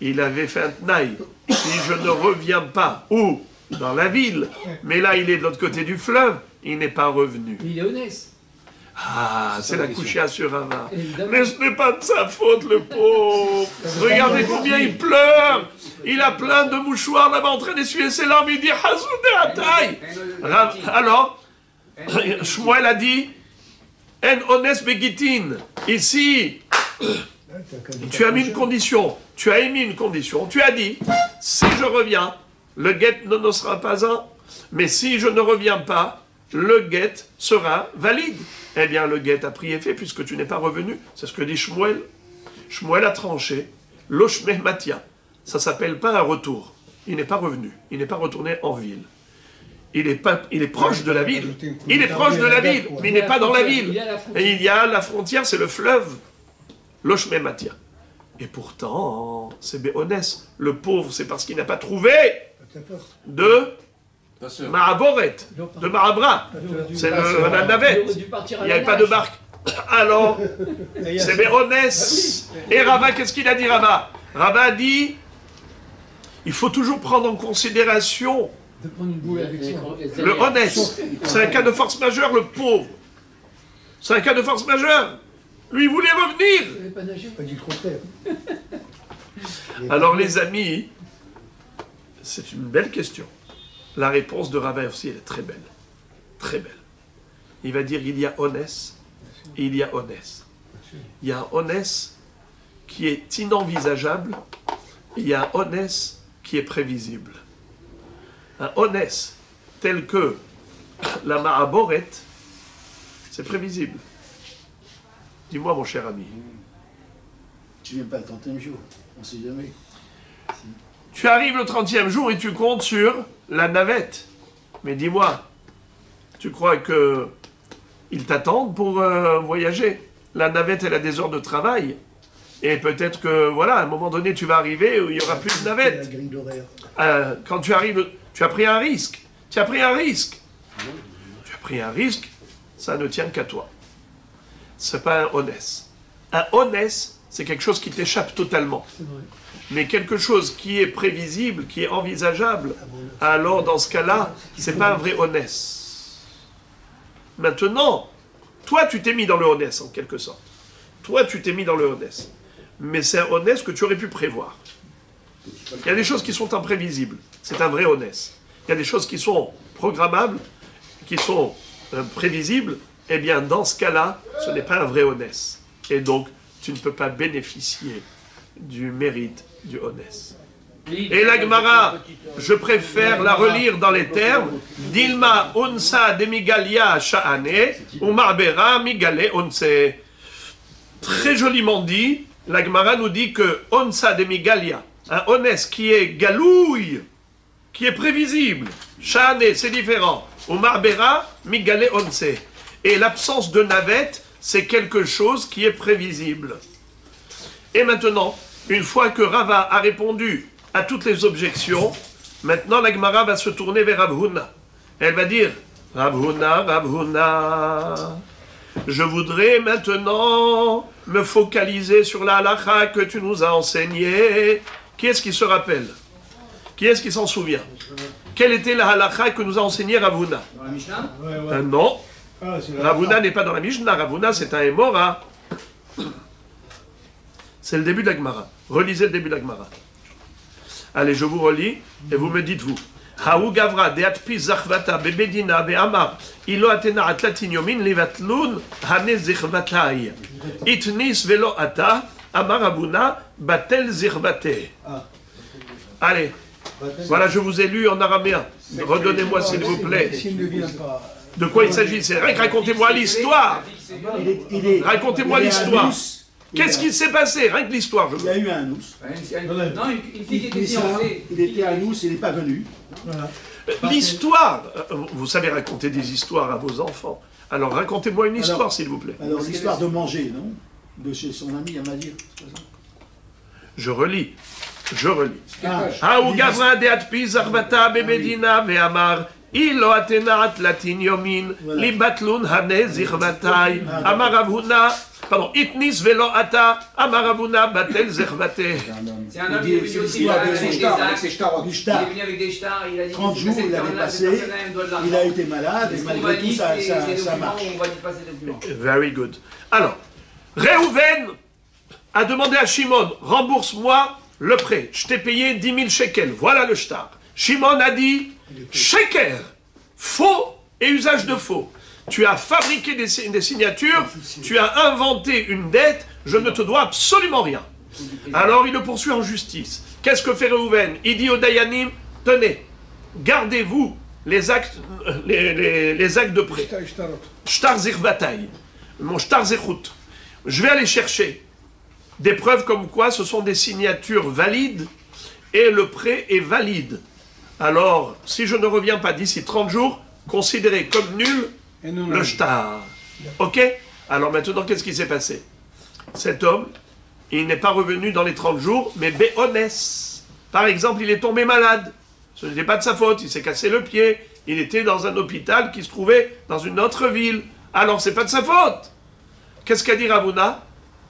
Il avait fait un tnaï. Si je ne reviens pas, où? Dans la ville. Mais là, il est de l'autre côté du fleuve. Il n'est pas revenu. Il est honnête. Ah, c'est la couchée sur Rava. Évidemment. Mais ce n'est pas de sa faute, le pauvre. Regardez combien il pleure. Il a plein de mouchoirs là-bas en train d'essuyer ses larmes. Il dit. Ra- Alors, Shmuel a dit En ones begitin. Ici, tu as mis une condition. Tu as émis une condition. Tu as dit Si je reviens, le guet ne ne sera pas un. Mais si je ne reviens pas, le guet sera valide. Eh bien, le guet a pris effet puisque tu n'es pas revenu. C'est ce que dit Shmuel. Shmuel a tranché. Loshmeh Matia. Ça s'appelle pas un retour. Il n'est pas revenu. Il n'est pas retourné en ville. Il est, pas, il est proche de la ville. Il est proche de la ville, mais il n'est pas dans la ville. Il est à la frontière. Et il y a la frontière, c'est le fleuve. Loshmeh Matia. Et pourtant, c'est Béonès. Le pauvre, c'est parce qu'il n'a pas trouvé de Maraboret, de Marabra. C'est le- la navette. Il n'y avait pas de barque. Alors, c'est Béronès. Et Rabat, qu'est-ce qu'il a dit, Rabat? Rabat a dit il faut toujours prendre en considération le honnête. C'est un cas de force majeure, le pauvre. C'est un cas de force majeure. Lui, il voulait revenir. Alors, les amis, C'est une belle question. La réponse de Rava aussi, elle est très belle. Très belle. Il va dire il y a Onès et il y a Onès. Il y a un Onès qui est inenvisageable et il y a un Onès qui est prévisible. Un Onès tel que la Mahaboret, c'est prévisible. Dis-moi, mon cher ami. Tu viens pas le 30e jour, on sait jamais. Tu arrives le 30e jour et tu comptes sur la navette. Mais dis-moi, tu crois que ils t'attendent pour euh, voyager? La navette, elle a des heures de travail. Et peut-être que, voilà, à un moment donné, tu vas arriver où il n'y aura plus de navette. Euh, quand tu arrives, tu as pris un risque. Tu as pris un risque. Tu as pris un risque, ça ne tient qu'à toi. C'est pas un honnête. Un honnête, c'est quelque chose qui t'échappe totalement. Mais quelque chose qui est prévisible, qui est envisageable, alors dans ce cas-là, c'est pas un vrai honnête. Maintenant, toi, tu t'es mis dans le honnête en quelque sorte. Toi, tu t'es mis dans le honnête. Mais c'est un honnête que tu aurais pu prévoir. Il y a des choses qui sont imprévisibles. C'est un vrai honnête. Il y a des choses qui sont programmables, qui sont euh, prévisibles. Eh bien, dans ce cas-là, ce n'est pas un vrai honnête. Et donc, tu ne peux pas bénéficier du mérite du honnête. Et la Gemara, je préfère la relire dans les termes Dilma unsa demigalia sha'ane ou marbera migale unse. Très joliment dit, la Gemara nous dit que onsa demigalia, un honnête qui est galouille, qui est prévisible, sha'ane, c'est différent, ou marbera migale onse. Et l'absence de navette, c'est quelque chose qui est prévisible. Et maintenant, une fois que Rava a répondu à toutes les objections, maintenant la Gemara va se tourner vers Ravhuna. Elle va dire Ravhuna, Ravhuna, je voudrais maintenant me focaliser sur la halakha que tu nous as enseignée. Qui est-ce qui se rappelle? Qui est-ce qui s'en souvient? Quelle était la halakha que nous a enseignée Ravhuna Dans la Mishnah? Ouais, Euh, Non, Ah, Ravuna n'est pas dans la Mishnah, Ravuna c'est un Emora. C'est le début de la Gemara. Relisez le début de la Gemara. Allez, je vous relis et vous me dites vous. Haou gavra de atpi zachvata bebedina be'amar ilo atena atlatin yomin levatlun hane zichvatai itnis velo ata amar abuna batel zichvate. Allez, voilà, je vous ai lu en araméen. Redonnez-moi s'il vous plaît. De quoi il s'agit? C'est racontez-moi l'histoire. Racontez-moi l'histoire. Qu'est-ce qui s'est passé? Rien que l'histoire, je Il y a eu un nous. Non, une, une fille qui était Il, fiancée. il était à nous, il n'est pas venu. Voilà. L'histoire euh, Vous savez raconter des histoires à vos enfants. Alors racontez-moi une histoire, s'il vous plaît. Alors l'histoire de manger, non? De chez son ami ça? Je relis. Je relis. Ah, Haou gavra de atpi zarvata bebedina ve'amar pardon itnis velo ata batel. C'est un homme qui est venu aussi Il a avec stars, ses stars, Il star. est venu avec des stars, il a dit 30 que jours, cette il avait personne-là, cette passé, personne-là, elle me doit de l'argent. il a été malade et malgré tout, ça, marche. on Very good. Alors, Réhouven a demandé à Shimon, rembourse-moi le prêt. Je t'ai payé 10 000 shekels. Voilà le shtar. Shimon a dit, sheker, faux et usage de faux. Tu as fabriqué des, si- des signatures, tu as inventé une dette, je ne te dois absolument rien. Alors il le poursuit en justice. Qu'est-ce que fait Réhouven Il dit au Dayanim, tenez, gardez-vous les actes, euh, les, actes de prêt. Mon. Je vais aller chercher des preuves comme quoi ce sont des signatures valides et le prêt est valide. Alors, si je ne reviens pas d'ici 30 jours, considérez comme nul Et le Shtar. Ok? Alors maintenant, qu'est-ce qui s'est passé? Cet homme, il n'est pas revenu dans les 30 jours, mais béhonès. Par exemple, il est tombé malade. Ce n'était pas de sa faute, il s'est cassé le pied. Il était dans un hôpital qui se trouvait dans une autre ville. Alors, c'est pas de sa faute. Qu'est-ce qu'a dit Ravuna?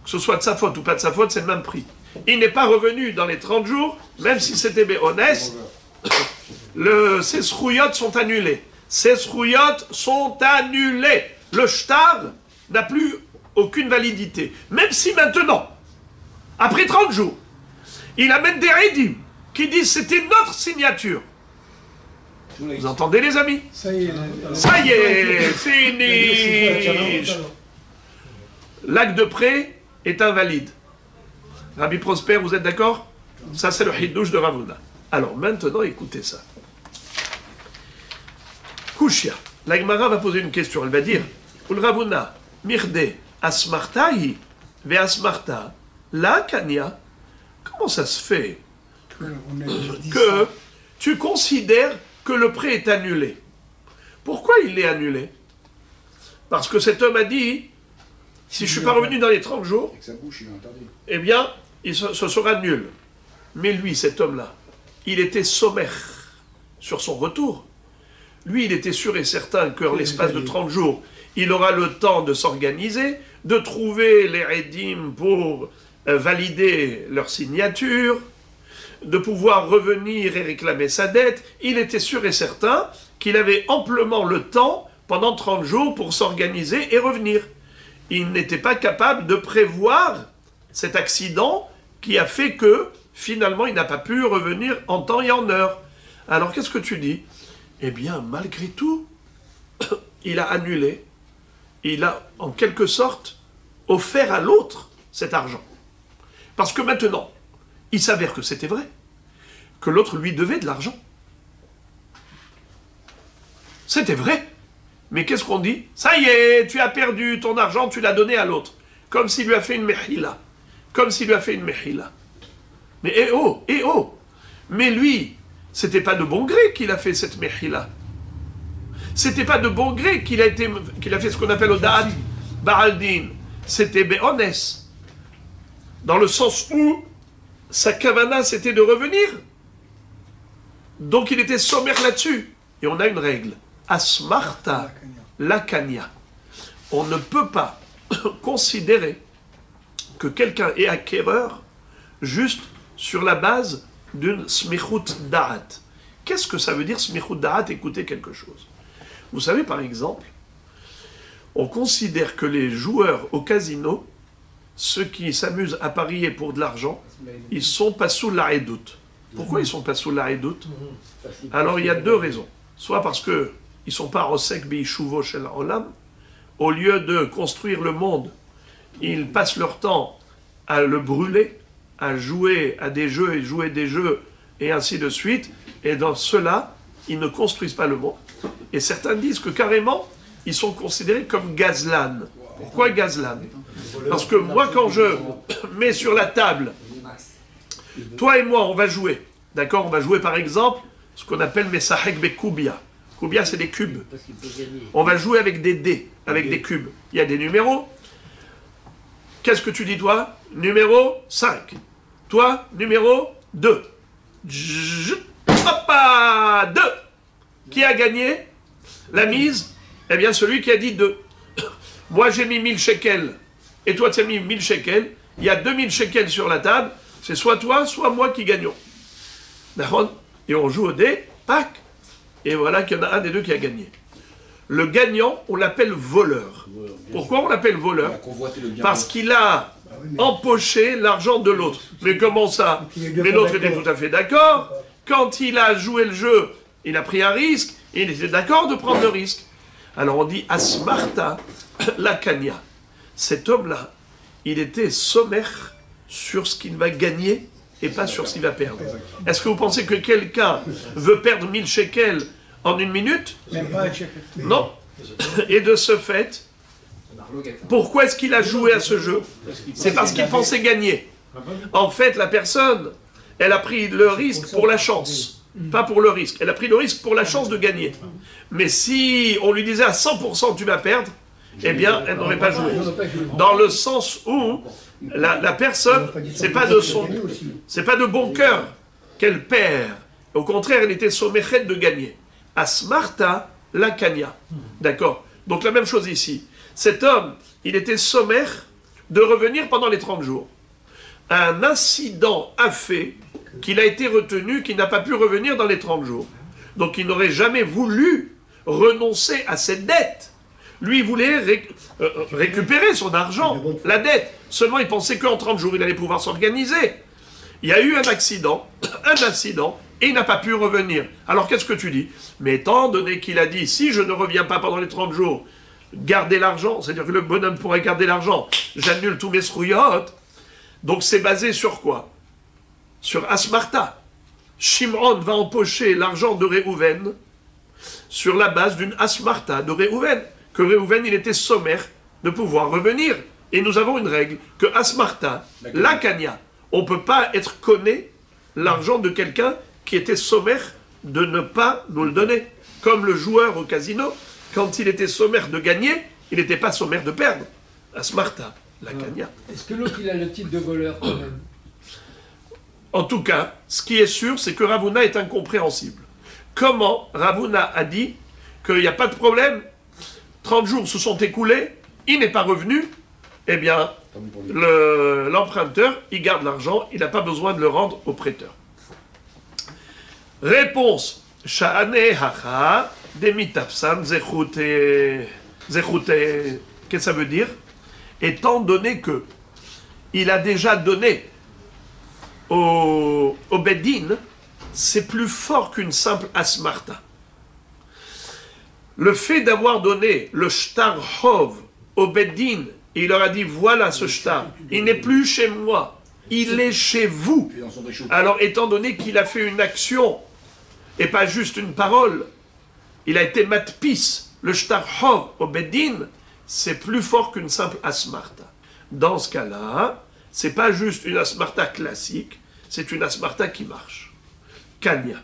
Que ce soit de sa faute ou pas de sa faute, c'est le même prix. Il n'est pas revenu dans les 30 jours, même si c'était béhonès. Le, ces srouillottes sont annulées. Ces srouillottes sont annulées. Le shtar n'a plus aucune validité. Même si maintenant, après 30 jours, il amène des rédimes qui disent c'était notre signature. Vous entendez les amis? Ça y est. Ça y est, fini L'acte de prêt est invalide. Rabbi Prosper, vous êtes d'accord? Ça, c'est le hidouche de Ravuna. Alors, maintenant, écoutez ça. Kushia. La Gemara va poser une question. Elle va dire Ul Ravuna, mirde, asmartahi, ve asmarta, la kanya. Comment ça se fait que tu considères que le prêt est annulé? Pourquoi il est annulé? Parce que cet homme a dit si je ne suis pas revenu dans les 30 jours, bouche, eh bien, il se- ce sera nul. Mais lui, cet homme-là, il était sommaire sur son retour. Lui, il était sûr et certain qu'en l'espace de 30 jours, il aura le temps de s'organiser, de trouver les rédimes pour euh, valider leur signature, de pouvoir revenir et réclamer sa dette. Il était sûr et certain qu'il avait amplement le temps, pendant 30 jours, pour s'organiser et revenir. Il n'était pas capable de prévoir cet accident qui a fait que finalement il n'a pas pu revenir en temps et en heure. Alors qu'est-ce que tu dis? Eh bien, malgré tout, il a annulé, il a en quelque sorte offert à l'autre cet argent. Parce que maintenant, il s'avère que c'était vrai, que l'autre lui devait de l'argent. C'était vrai. Mais qu'est-ce qu'on dit? Ça y est, tu as perdu ton argent, tu l'as donné à l'autre. Comme s'il lui a fait une mehila. Comme s'il lui a fait une mehila. Mais eh oh, eh oh Mais lui, c'était pas de bon gré qu'il a fait cette mehila. C'était pas de bon gré qu'il a, été, a fait ce qu'on appelle au da'at. C'était be'ones. Dans le sens où sa kavana c'était de revenir. Donc il était sommaire là-dessus. Et on a une règle. Asmarta lakanya. On ne peut pas considérer que quelqu'un est acquéreur juste sur la base d'une smichut da'at. Qu'est-ce que ça veut dire smichut da'at Écoutez quelque chose? Vous savez par exemple, on considère que les joueurs au casino, ceux qui s'amusent à parier pour de l'argent, ils sont pas sous la redoute. Pourquoi ils sont pas sous la redoute? Alors il y a deux raisons. Soit parce que ils sont pas rosek beishuvo shel olam, au lieu de construire le monde, ils passent leur temps à le brûler, à jouer à des jeux et jouer des jeux et ainsi de suite. Et dans cela, ils ne construisent pas le monde. Et certains disent que carrément, ils sont considérés comme gazlan. Pourquoi gazlan Parce que moi, quand je mets sur la table, toi et moi, on va jouer. D'accord? On va jouer par exemple ce qu'on appelle Mesahek Bekubia. Kubia, c'est des cubes. On va jouer avec des dés, avec des cubes. Il y a des numéros. Qu'est-ce que tu dis, toi? Numéro 5. Toi, numéro 2. Hoppa 2. Qui a gagné la mise? Eh bien, celui qui a dit 2. Moi, j'ai mis 1000 shekels. Et toi, tu as mis 1000 shekels. Il y a 2000 shekels sur la table. C'est soit toi, soit moi qui gagnons. Et on joue au dé. Pac Et voilà qu'il y en a un des deux qui a gagné. Le gagnant, on l'appelle voleur. Pourquoi on l'appelle voleur Parce qu'il a empoché l'argent de l'autre. Mais comment ça Mais l'autre était tout à fait d'accord. Quand il a joué le jeu, il a pris un risque, et il était d'accord de prendre le risque. Alors on dit Asmarta la Kanya. Cet homme-là, il était sommaire sur ce qu'il va gagner et pas sur ce qu'il va perdre. Est-ce que vous pensez que quelqu'un veut perdre 1000 shekels en une minute. Non. Et de ce fait, pourquoi est-ce qu'il a joué à ce jeu? C'est parce qu'il pensait gagner. En fait, la personne, elle a pris le risque pour la chance, pas pour le risque. Elle a pris le risque pour la chance de gagner. Mais si on lui disait à 100% tu vas perdre, eh bien, elle n'aurait pas joué. Dans le sens où la, la personne, c'est pas de son, c'est pas de bon cœur qu'elle perd. Au contraire, elle était somméchette de gagner. Asmarta la kanya. D'accord Donc la même chose ici. Cet homme, il était sommaire de revenir pendant les 30 jours. Un incident a fait qu'il a été retenu, qu'il n'a pas pu revenir dans les 30 jours. Donc il n'aurait jamais voulu renoncer à cette dette. Lui, il voulait euh, euh, récupérer son argent, la dette. Seulement, il pensait qu'en 30 jours, il allait pouvoir s'organiser. il y a eu un accident, un incident, et il n'a pas pu revenir. Alors qu'est-ce que tu dis? Mais étant donné qu'il a dit, si je ne reviens pas pendant les 30 jours, gardez l'argent, c'est-à-dire que le bonhomme pourrait garder l'argent, j'annule tous mes srouillottes. Donc c'est basé sur quoi? Sur Asmarta. Shimron va empocher l'argent de Réhouven sur la base d'une Asmarta de Réhouven, que Réhouven il était sommaire de pouvoir revenir. Et nous avons une règle, que Asmarta, la Kanya, on ne peut pas être conné l'argent de quelqu'un qui était sommaire de ne pas nous le donner. Comme le joueur au casino, quand il était sommaire de gagner, il n'était pas sommaire de perdre. Asmarta, la Kanya. Est-ce que l'autre il a le titre de voleur quand même? En tout cas, ce qui est sûr, c'est que Ravuna est incompréhensible. Comment Ravuna a dit qu'il n'y a pas de problème, 30 jours se sont écoulés, il n'est pas revenu, eh bien, le- l'emprunteur, il garde l'argent, il n'a pas besoin de le rendre au prêteur. Réponse. Sha'ane hacha demitapsan zechute. Zechute. Qu'est-ce que ça veut dire? Étant donné que il a déjà donné au, au Beddin, c'est plus fort qu'une simple asmarta. Le fait d'avoir donné le shtar hov au Beddin, et il leur a dit voilà ce shtar, il n'est plus chez moi, il est chez vous. Alors, étant donné qu'il a fait une action et pas juste une parole, il a été matpis, le shtar hov au Beddin, c'est plus fort qu'une simple asmarta. Dans ce cas-là, c'est pas juste une asmarta classique, c'est une asmarta qui marche. Kanya.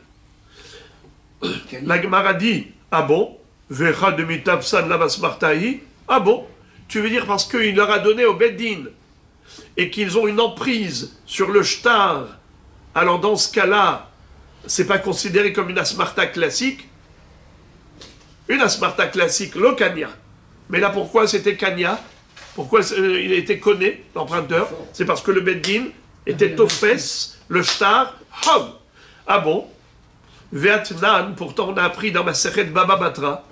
La Gemara dit Ah bon? Vecha de mitapsan Ah bon? Tu veux dire parce qu'il leur a donné au Beddin et qu'ils ont une emprise sur le shtar, alors dans ce cas-là, c'est pas considéré comme une asmarta classique. Une asmarta classique, le Kanya. Mais là, pourquoi c'était Kanya? Pourquoi euh, il était connu, l'emprunteur? C'est parce que le Beddin était Tofes, le shtar, Hov. Ah bon? Veatnan, pourtant on a appris dans ma Sechet Baba Batra,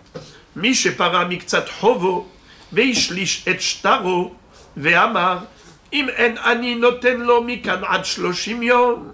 miktsat hovo, veishlish et shtaro, ve'amar, im en ani noten lo mikan yom,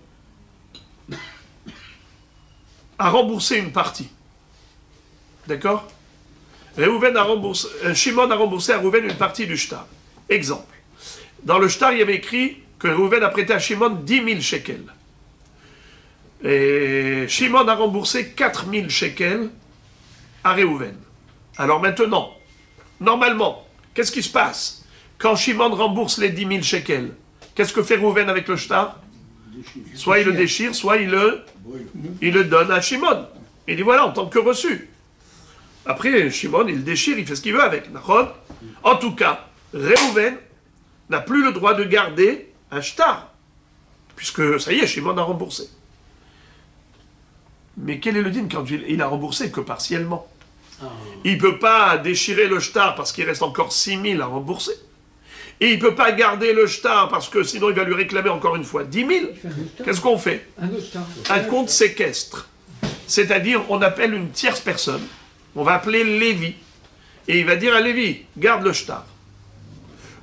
a remboursé une partie. D'accord? Réhouven a remboursé, euh, Shimon a remboursé à Réhouven une partie du shtar. Exemple. Dans le shtar, il y avait écrit que Réhouven a prêté à Shimon 10 000 shekels. Et Shimon a remboursé 4 000 shekels à Réhouven. Alors maintenant, normalement, qu'est-ce qui se passe? Quand Shimon rembourse les 10 000 shekels, qu'est-ce que fait Réhouven avec le shtar? Soit il le déchire, soit il le, il le donne à Shimon. Il dit voilà, en tant que reçu. Après, Shimon, il déchire, il fait ce qu'il veut avec. En tout cas, Réhouven n'a plus le droit de garder un shtar. Puisque, ça y est, Shimon a remboursé. Mais quel est le din quand il, il a remboursé que partiellement? Il ne peut pas déchirer le shtar parce qu'il reste encore 6 000 à rembourser. Et il ne peut pas garder le shtar parce que sinon il va lui réclamer encore une fois 10 000. Il fait un autre temps. Qu'est-ce qu'on fait Un compte séquestre. C'est-à-dire, on appelle une tierce personne, on va appeler Lévi, et il va dire à Lévi, garde le shtar.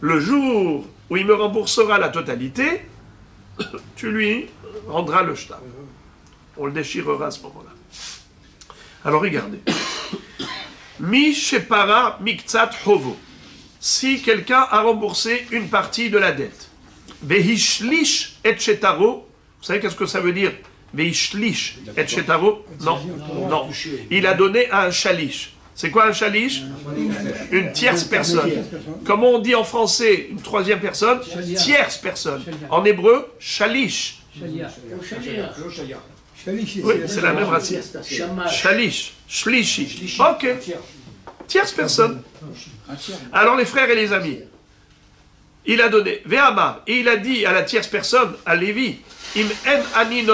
Le jour où il me remboursera la totalité, tu lui rendras le shtar. On le déchirera à ce moment-là. Alors regardez. Mi shepara miktsat hovo. Si quelqu'un a remboursé une partie de la dette. Vehishlish et chetaro. Vous savez qu'est-ce que ça veut dire? Vehishlish et chetaro? Non, non. Il a donné à un chalish. C'est quoi un chalish Une tierce personne. Comment on dit en français une troisième personne? Tierce personne. En hébreu, chalish. Oui, c'est la même racine. Chalish, shlishi. Ok. Tierce personne. Alors les frères et les amis, il a donné, Ve'amar, et il a dit à la tierce personne, à Lévi, Im ani.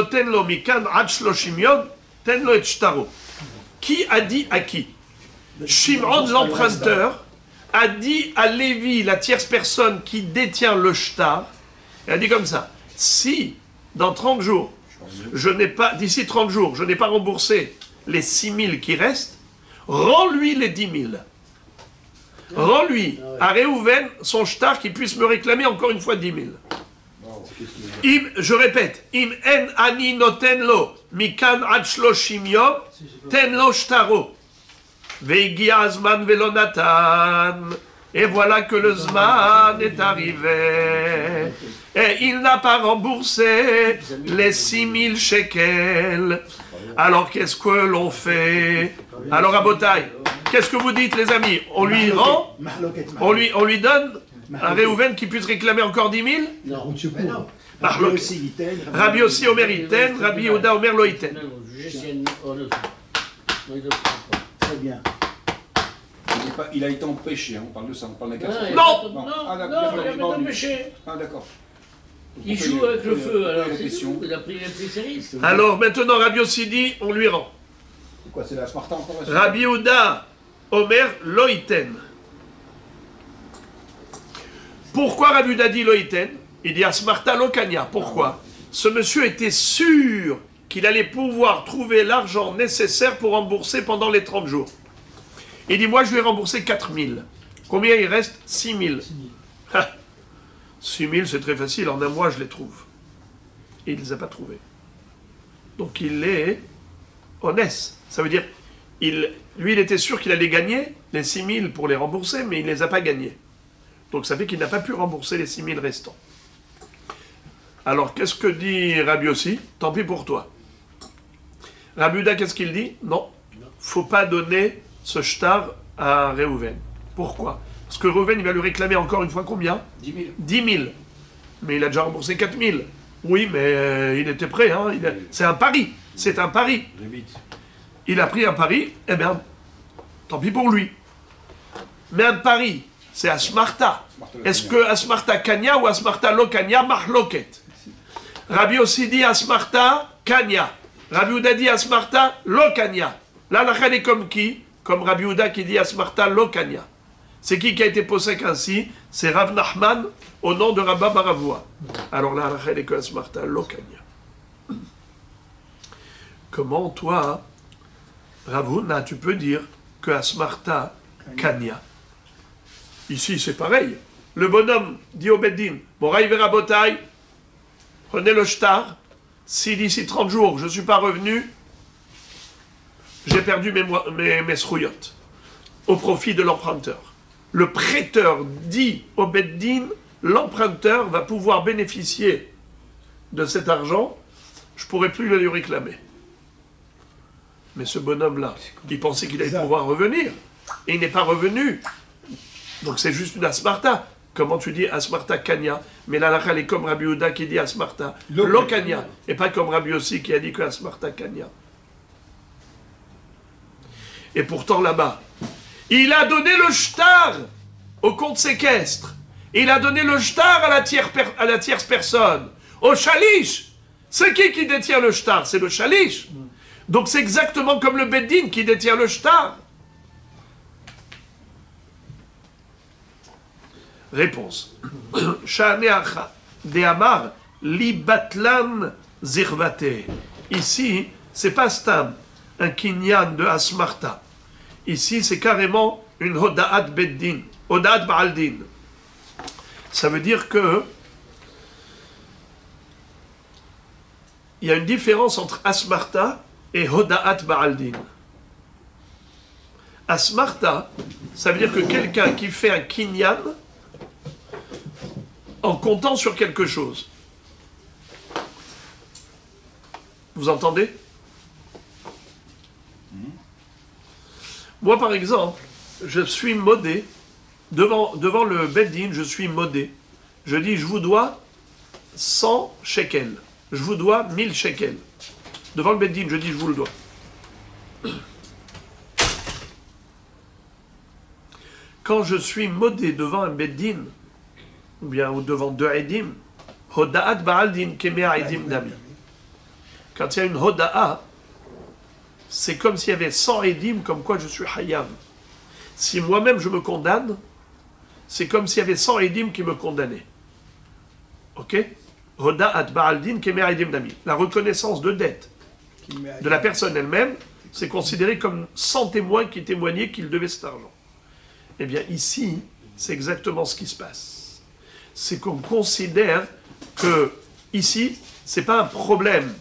Qui a dit à qui? Shimon, l'emprunteur, a dit à Lévi, la tierce personne qui détient le shtar, elle a dit comme ça, si dans 30 jours, je n'ai pas, d'ici 30 jours, je n'ai pas remboursé les 6 000 qui restent, rends-lui les 10 000. Rends-lui à Réhouven son shtar qui puisse me réclamer encore une fois 10 000. Im, je répète, im en ani noten lo, mikan ad yom, ten lo. Et voilà que le Zman est arrivé. Et il n'a pas remboursé les 6000 shekels. Alors qu'est-ce que l'on fait? Alors à Botaï, qu'est-ce que vous dites les amis On lui rend Mahloket, on lui, on lui donne un Réhouven qui puisse réclamer encore 10 000 Non, On se mais non. Rabbi aussi, Iten, Rabbi aussi Omer Iten, Rabbi Yehuda Omer Lo Iten. Très bien. Il, est pas- il a été empêché, hein, on parle de ça, on parle d'un cas. Non. Non. Non, Ah, non, d'accord, il a lui. empêché. Ah d'accord. Il joue avec le feu, alors la c'est. Il a pris, risques. Alors maintenant Rabbi aussi dit, on lui rend. C'est quoi, c'est la Sparta encore Rabbi Yehuda Omer Lo Iten. Pourquoi Yehuda dit Lo Iten Il dit Asmarta Lo Kanya. Pourquoi? Ce monsieur était sûr qu'il allait pouvoir trouver l'argent nécessaire pour rembourser pendant les 30 jours. Il dit, moi je lui ai remboursé 4000. Combien il reste? 6000. 6000 c'est très facile, en un mois je les trouve. Et il ne les a pas trouvés. Donc il est honnête. Ça veut dire, il, lui il était sûr qu'il allait gagner les 6000 pour les rembourser, mais il ne les a pas gagnés. Donc ça fait qu'il n'a pas pu rembourser les 6000 restants. Alors qu'est-ce que dit Rabbi aussi Tant pis pour toi. Rabbi Uda, qu'est-ce qu'il dit? Non, faut pas donner ce shtar à Réhouven. Pourquoi? Parce que Réhouven, il va lui réclamer encore une fois combien? 10 000. 10 000. Mais il a déjà remboursé 4 000. Oui, mais euh, il était prêt. Hein, il a- C'est un pari. C'est un pari. Il a pris un pari, eh bien, tant pis pour lui. Mais un pari, c'est Asmarta. Est-ce que Asmarta Kanya ou Asmarta Lokanya Mahloket Rabbi aussi dit Asmarta Kanya. Rabbi Ouda dit Asmarta Lokanya. Là, la est comme qui Comme Rabbi Ouda qui dit Asmarta Lokanya. C'est qui qui a été posé ainsi C'est Rav Nachman au nom de Rabba Baravua. Alors là, la est que Asmarta Lokanya. Comment toi, Ravuna, tu peux dire que Asmarta Kanya Ici, c'est pareil. Le bonhomme dit au Beddin, Moraï Verabotai, prenez le shtar. Si d'ici 30 jours, je ne suis pas revenu, j'ai perdu mes, mes srouillottes au profit de l'emprunteur. Le prêteur dit au Beddin, l'emprunteur va pouvoir bénéficier de cet argent, je ne pourrai plus le lui réclamer. Mais ce bonhomme-là, il pensait qu'il allait pouvoir revenir. Et il n'est pas revenu. Donc c'est juste une asmarta. Comment tu dis asmarta kanya? Mais là, elle est comme Rabbi Ouda qui dit asmarta Lo- lokanya. Et pas comme Rabbi aussi qui a dit que asmarta kanya. Et pourtant là-bas, il a donné le shtar au compte séquestre. Il a donné le shtar à la, tiers per- à la tierce personne, au chalish. C'est qui qui détient le shtar? C'est le chalish. Donc c'est exactement comme le beddin qui détient le shtar. Réponse. De Amar li batlan zirvate. Ici, c'est pas stam, un kinyan de Asmarta. Ici, c'est carrément une hoda'at beddin, hoda'at ba'aldin. Ça veut dire que il y a une différence entre Asmarta et hoda'at ba'aldin. Asmarta, ça veut dire que quelqu'un qui fait un kinyan en comptant sur quelque chose. Vous entendez? Moi, par exemple, je suis modé, devant, devant le Beddin, je suis modé. Je dis, je vous dois 100 shekels. Je vous dois 1000 shekels. Devant le Beddin, je dis, je vous le dois. Quand je suis modé devant un Beddin, ou bien ou devant deux Edim, Hoda'at Ba'aldin Kemea Edim Dami. Quand il y a une Hoda'a, c'est comme s'il y avait 100 édim comme quoi je suis hayam. Si moi-même je me condamne, c'est comme s'il y avait 100 édim qui me condamnaient. Ok? Edim. La reconnaissance de dette de la personne elle-même, c'est considéré comme 100 témoins qui témoignaient qu'il devait cet argent. Eh bien, ici, c'est exactement ce qui se passe. C'est qu'on considère que, ici, c'est pas un problème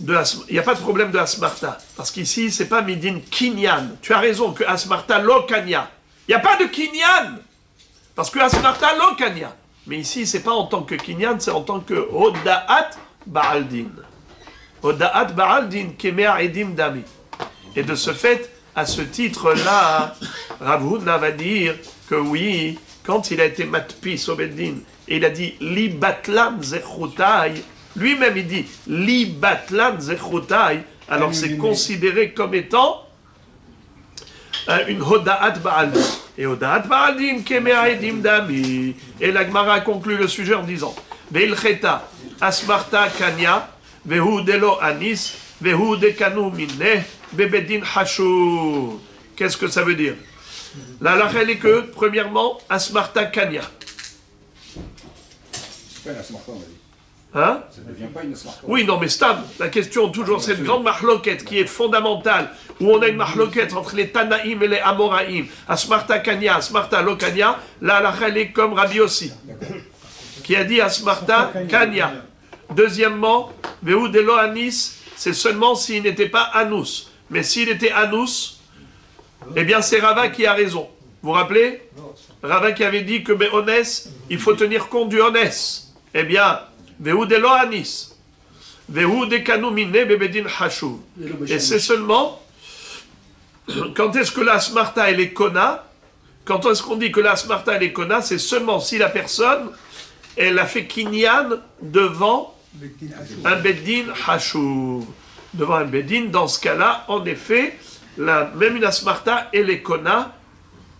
de As- il n'y a pas de problème de Asmarta. Parce qu'ici, c'est pas Midin Kinyan. Tu as raison que Asmarta Lokanya. Il n'y a pas de Kinyan. Parce que Asmarta Lokanya. Mais ici, c'est pas en tant que Kinyan, c'est en tant que Odaat Baaldin. Et de ce fait, à ce titre-là, Rav Huna va dire que oui, quand il a été matpis au Beddin, et il a dit Li batlan lui-même il dit Li batlan alors c'est considéré comme étant euh, une Hoda'at Ba'aldin. Et Hoda'at Ba'aldin, Kemea Edim Dami. Et la Gemara conclut le sujet en disant Veilcheta, Asmarta Kanya, Vehu Delo Anis, Vehu Dekanu Minne, Bebedin Hashur. Qu'est-ce que ça veut dire? La elle est que, premièrement, Asmarta Kanya. C'est pas une smartphone, on. Hein? Ça ne devient pas une smartphone. Oui, non, mais Stam, la question, toujours cette grande marloquette qui est fondamentale, où on a une marloquette entre les Tanaïm et les Amoraïm, Asmarta Kanya, Asmarta Lokanya, la elle est comme Rabbi aussi, qui a dit Asmarta Kanya. Deuxièmement, c'est seulement s'il n'était pas Anus. Mais s'il était Anus, eh bien, c'est Rava qui a raison. Vous vous rappelez? Rava qui avait dit que Béonès, il faut tenir compte du Onès. Eh bien, Anis. Et c'est seulement quand est-ce que la smarta elle est kona, quand est-ce qu'on dit que la smarta elle est kona, c'est seulement si la personne elle a fait kinyan devant un beddin hashuv. Devant un beddin, dans ce cas-là, en effet, la, même une asmarta elle est kona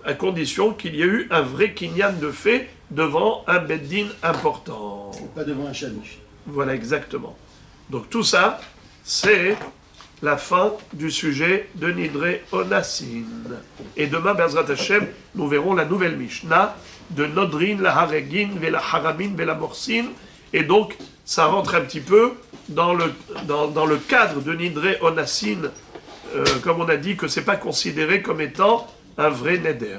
à condition qu'il y ait eu un vrai kinyan de fait devant un beddin important. Pas devant un chaniche. Voilà, exactement. Donc tout ça, c'est la fin du sujet de Nidre Onassin. Et demain, Bezrat Hashem, nous verrons la nouvelle Mishnah de Nodrin, la Haregin, la Haramin, la Morsin. Et donc, ça rentre un petit peu dans le, dans, le cadre de Nidre Onassin, euh, comme on a dit que c'est pas considéré comme étant un vrai Neder.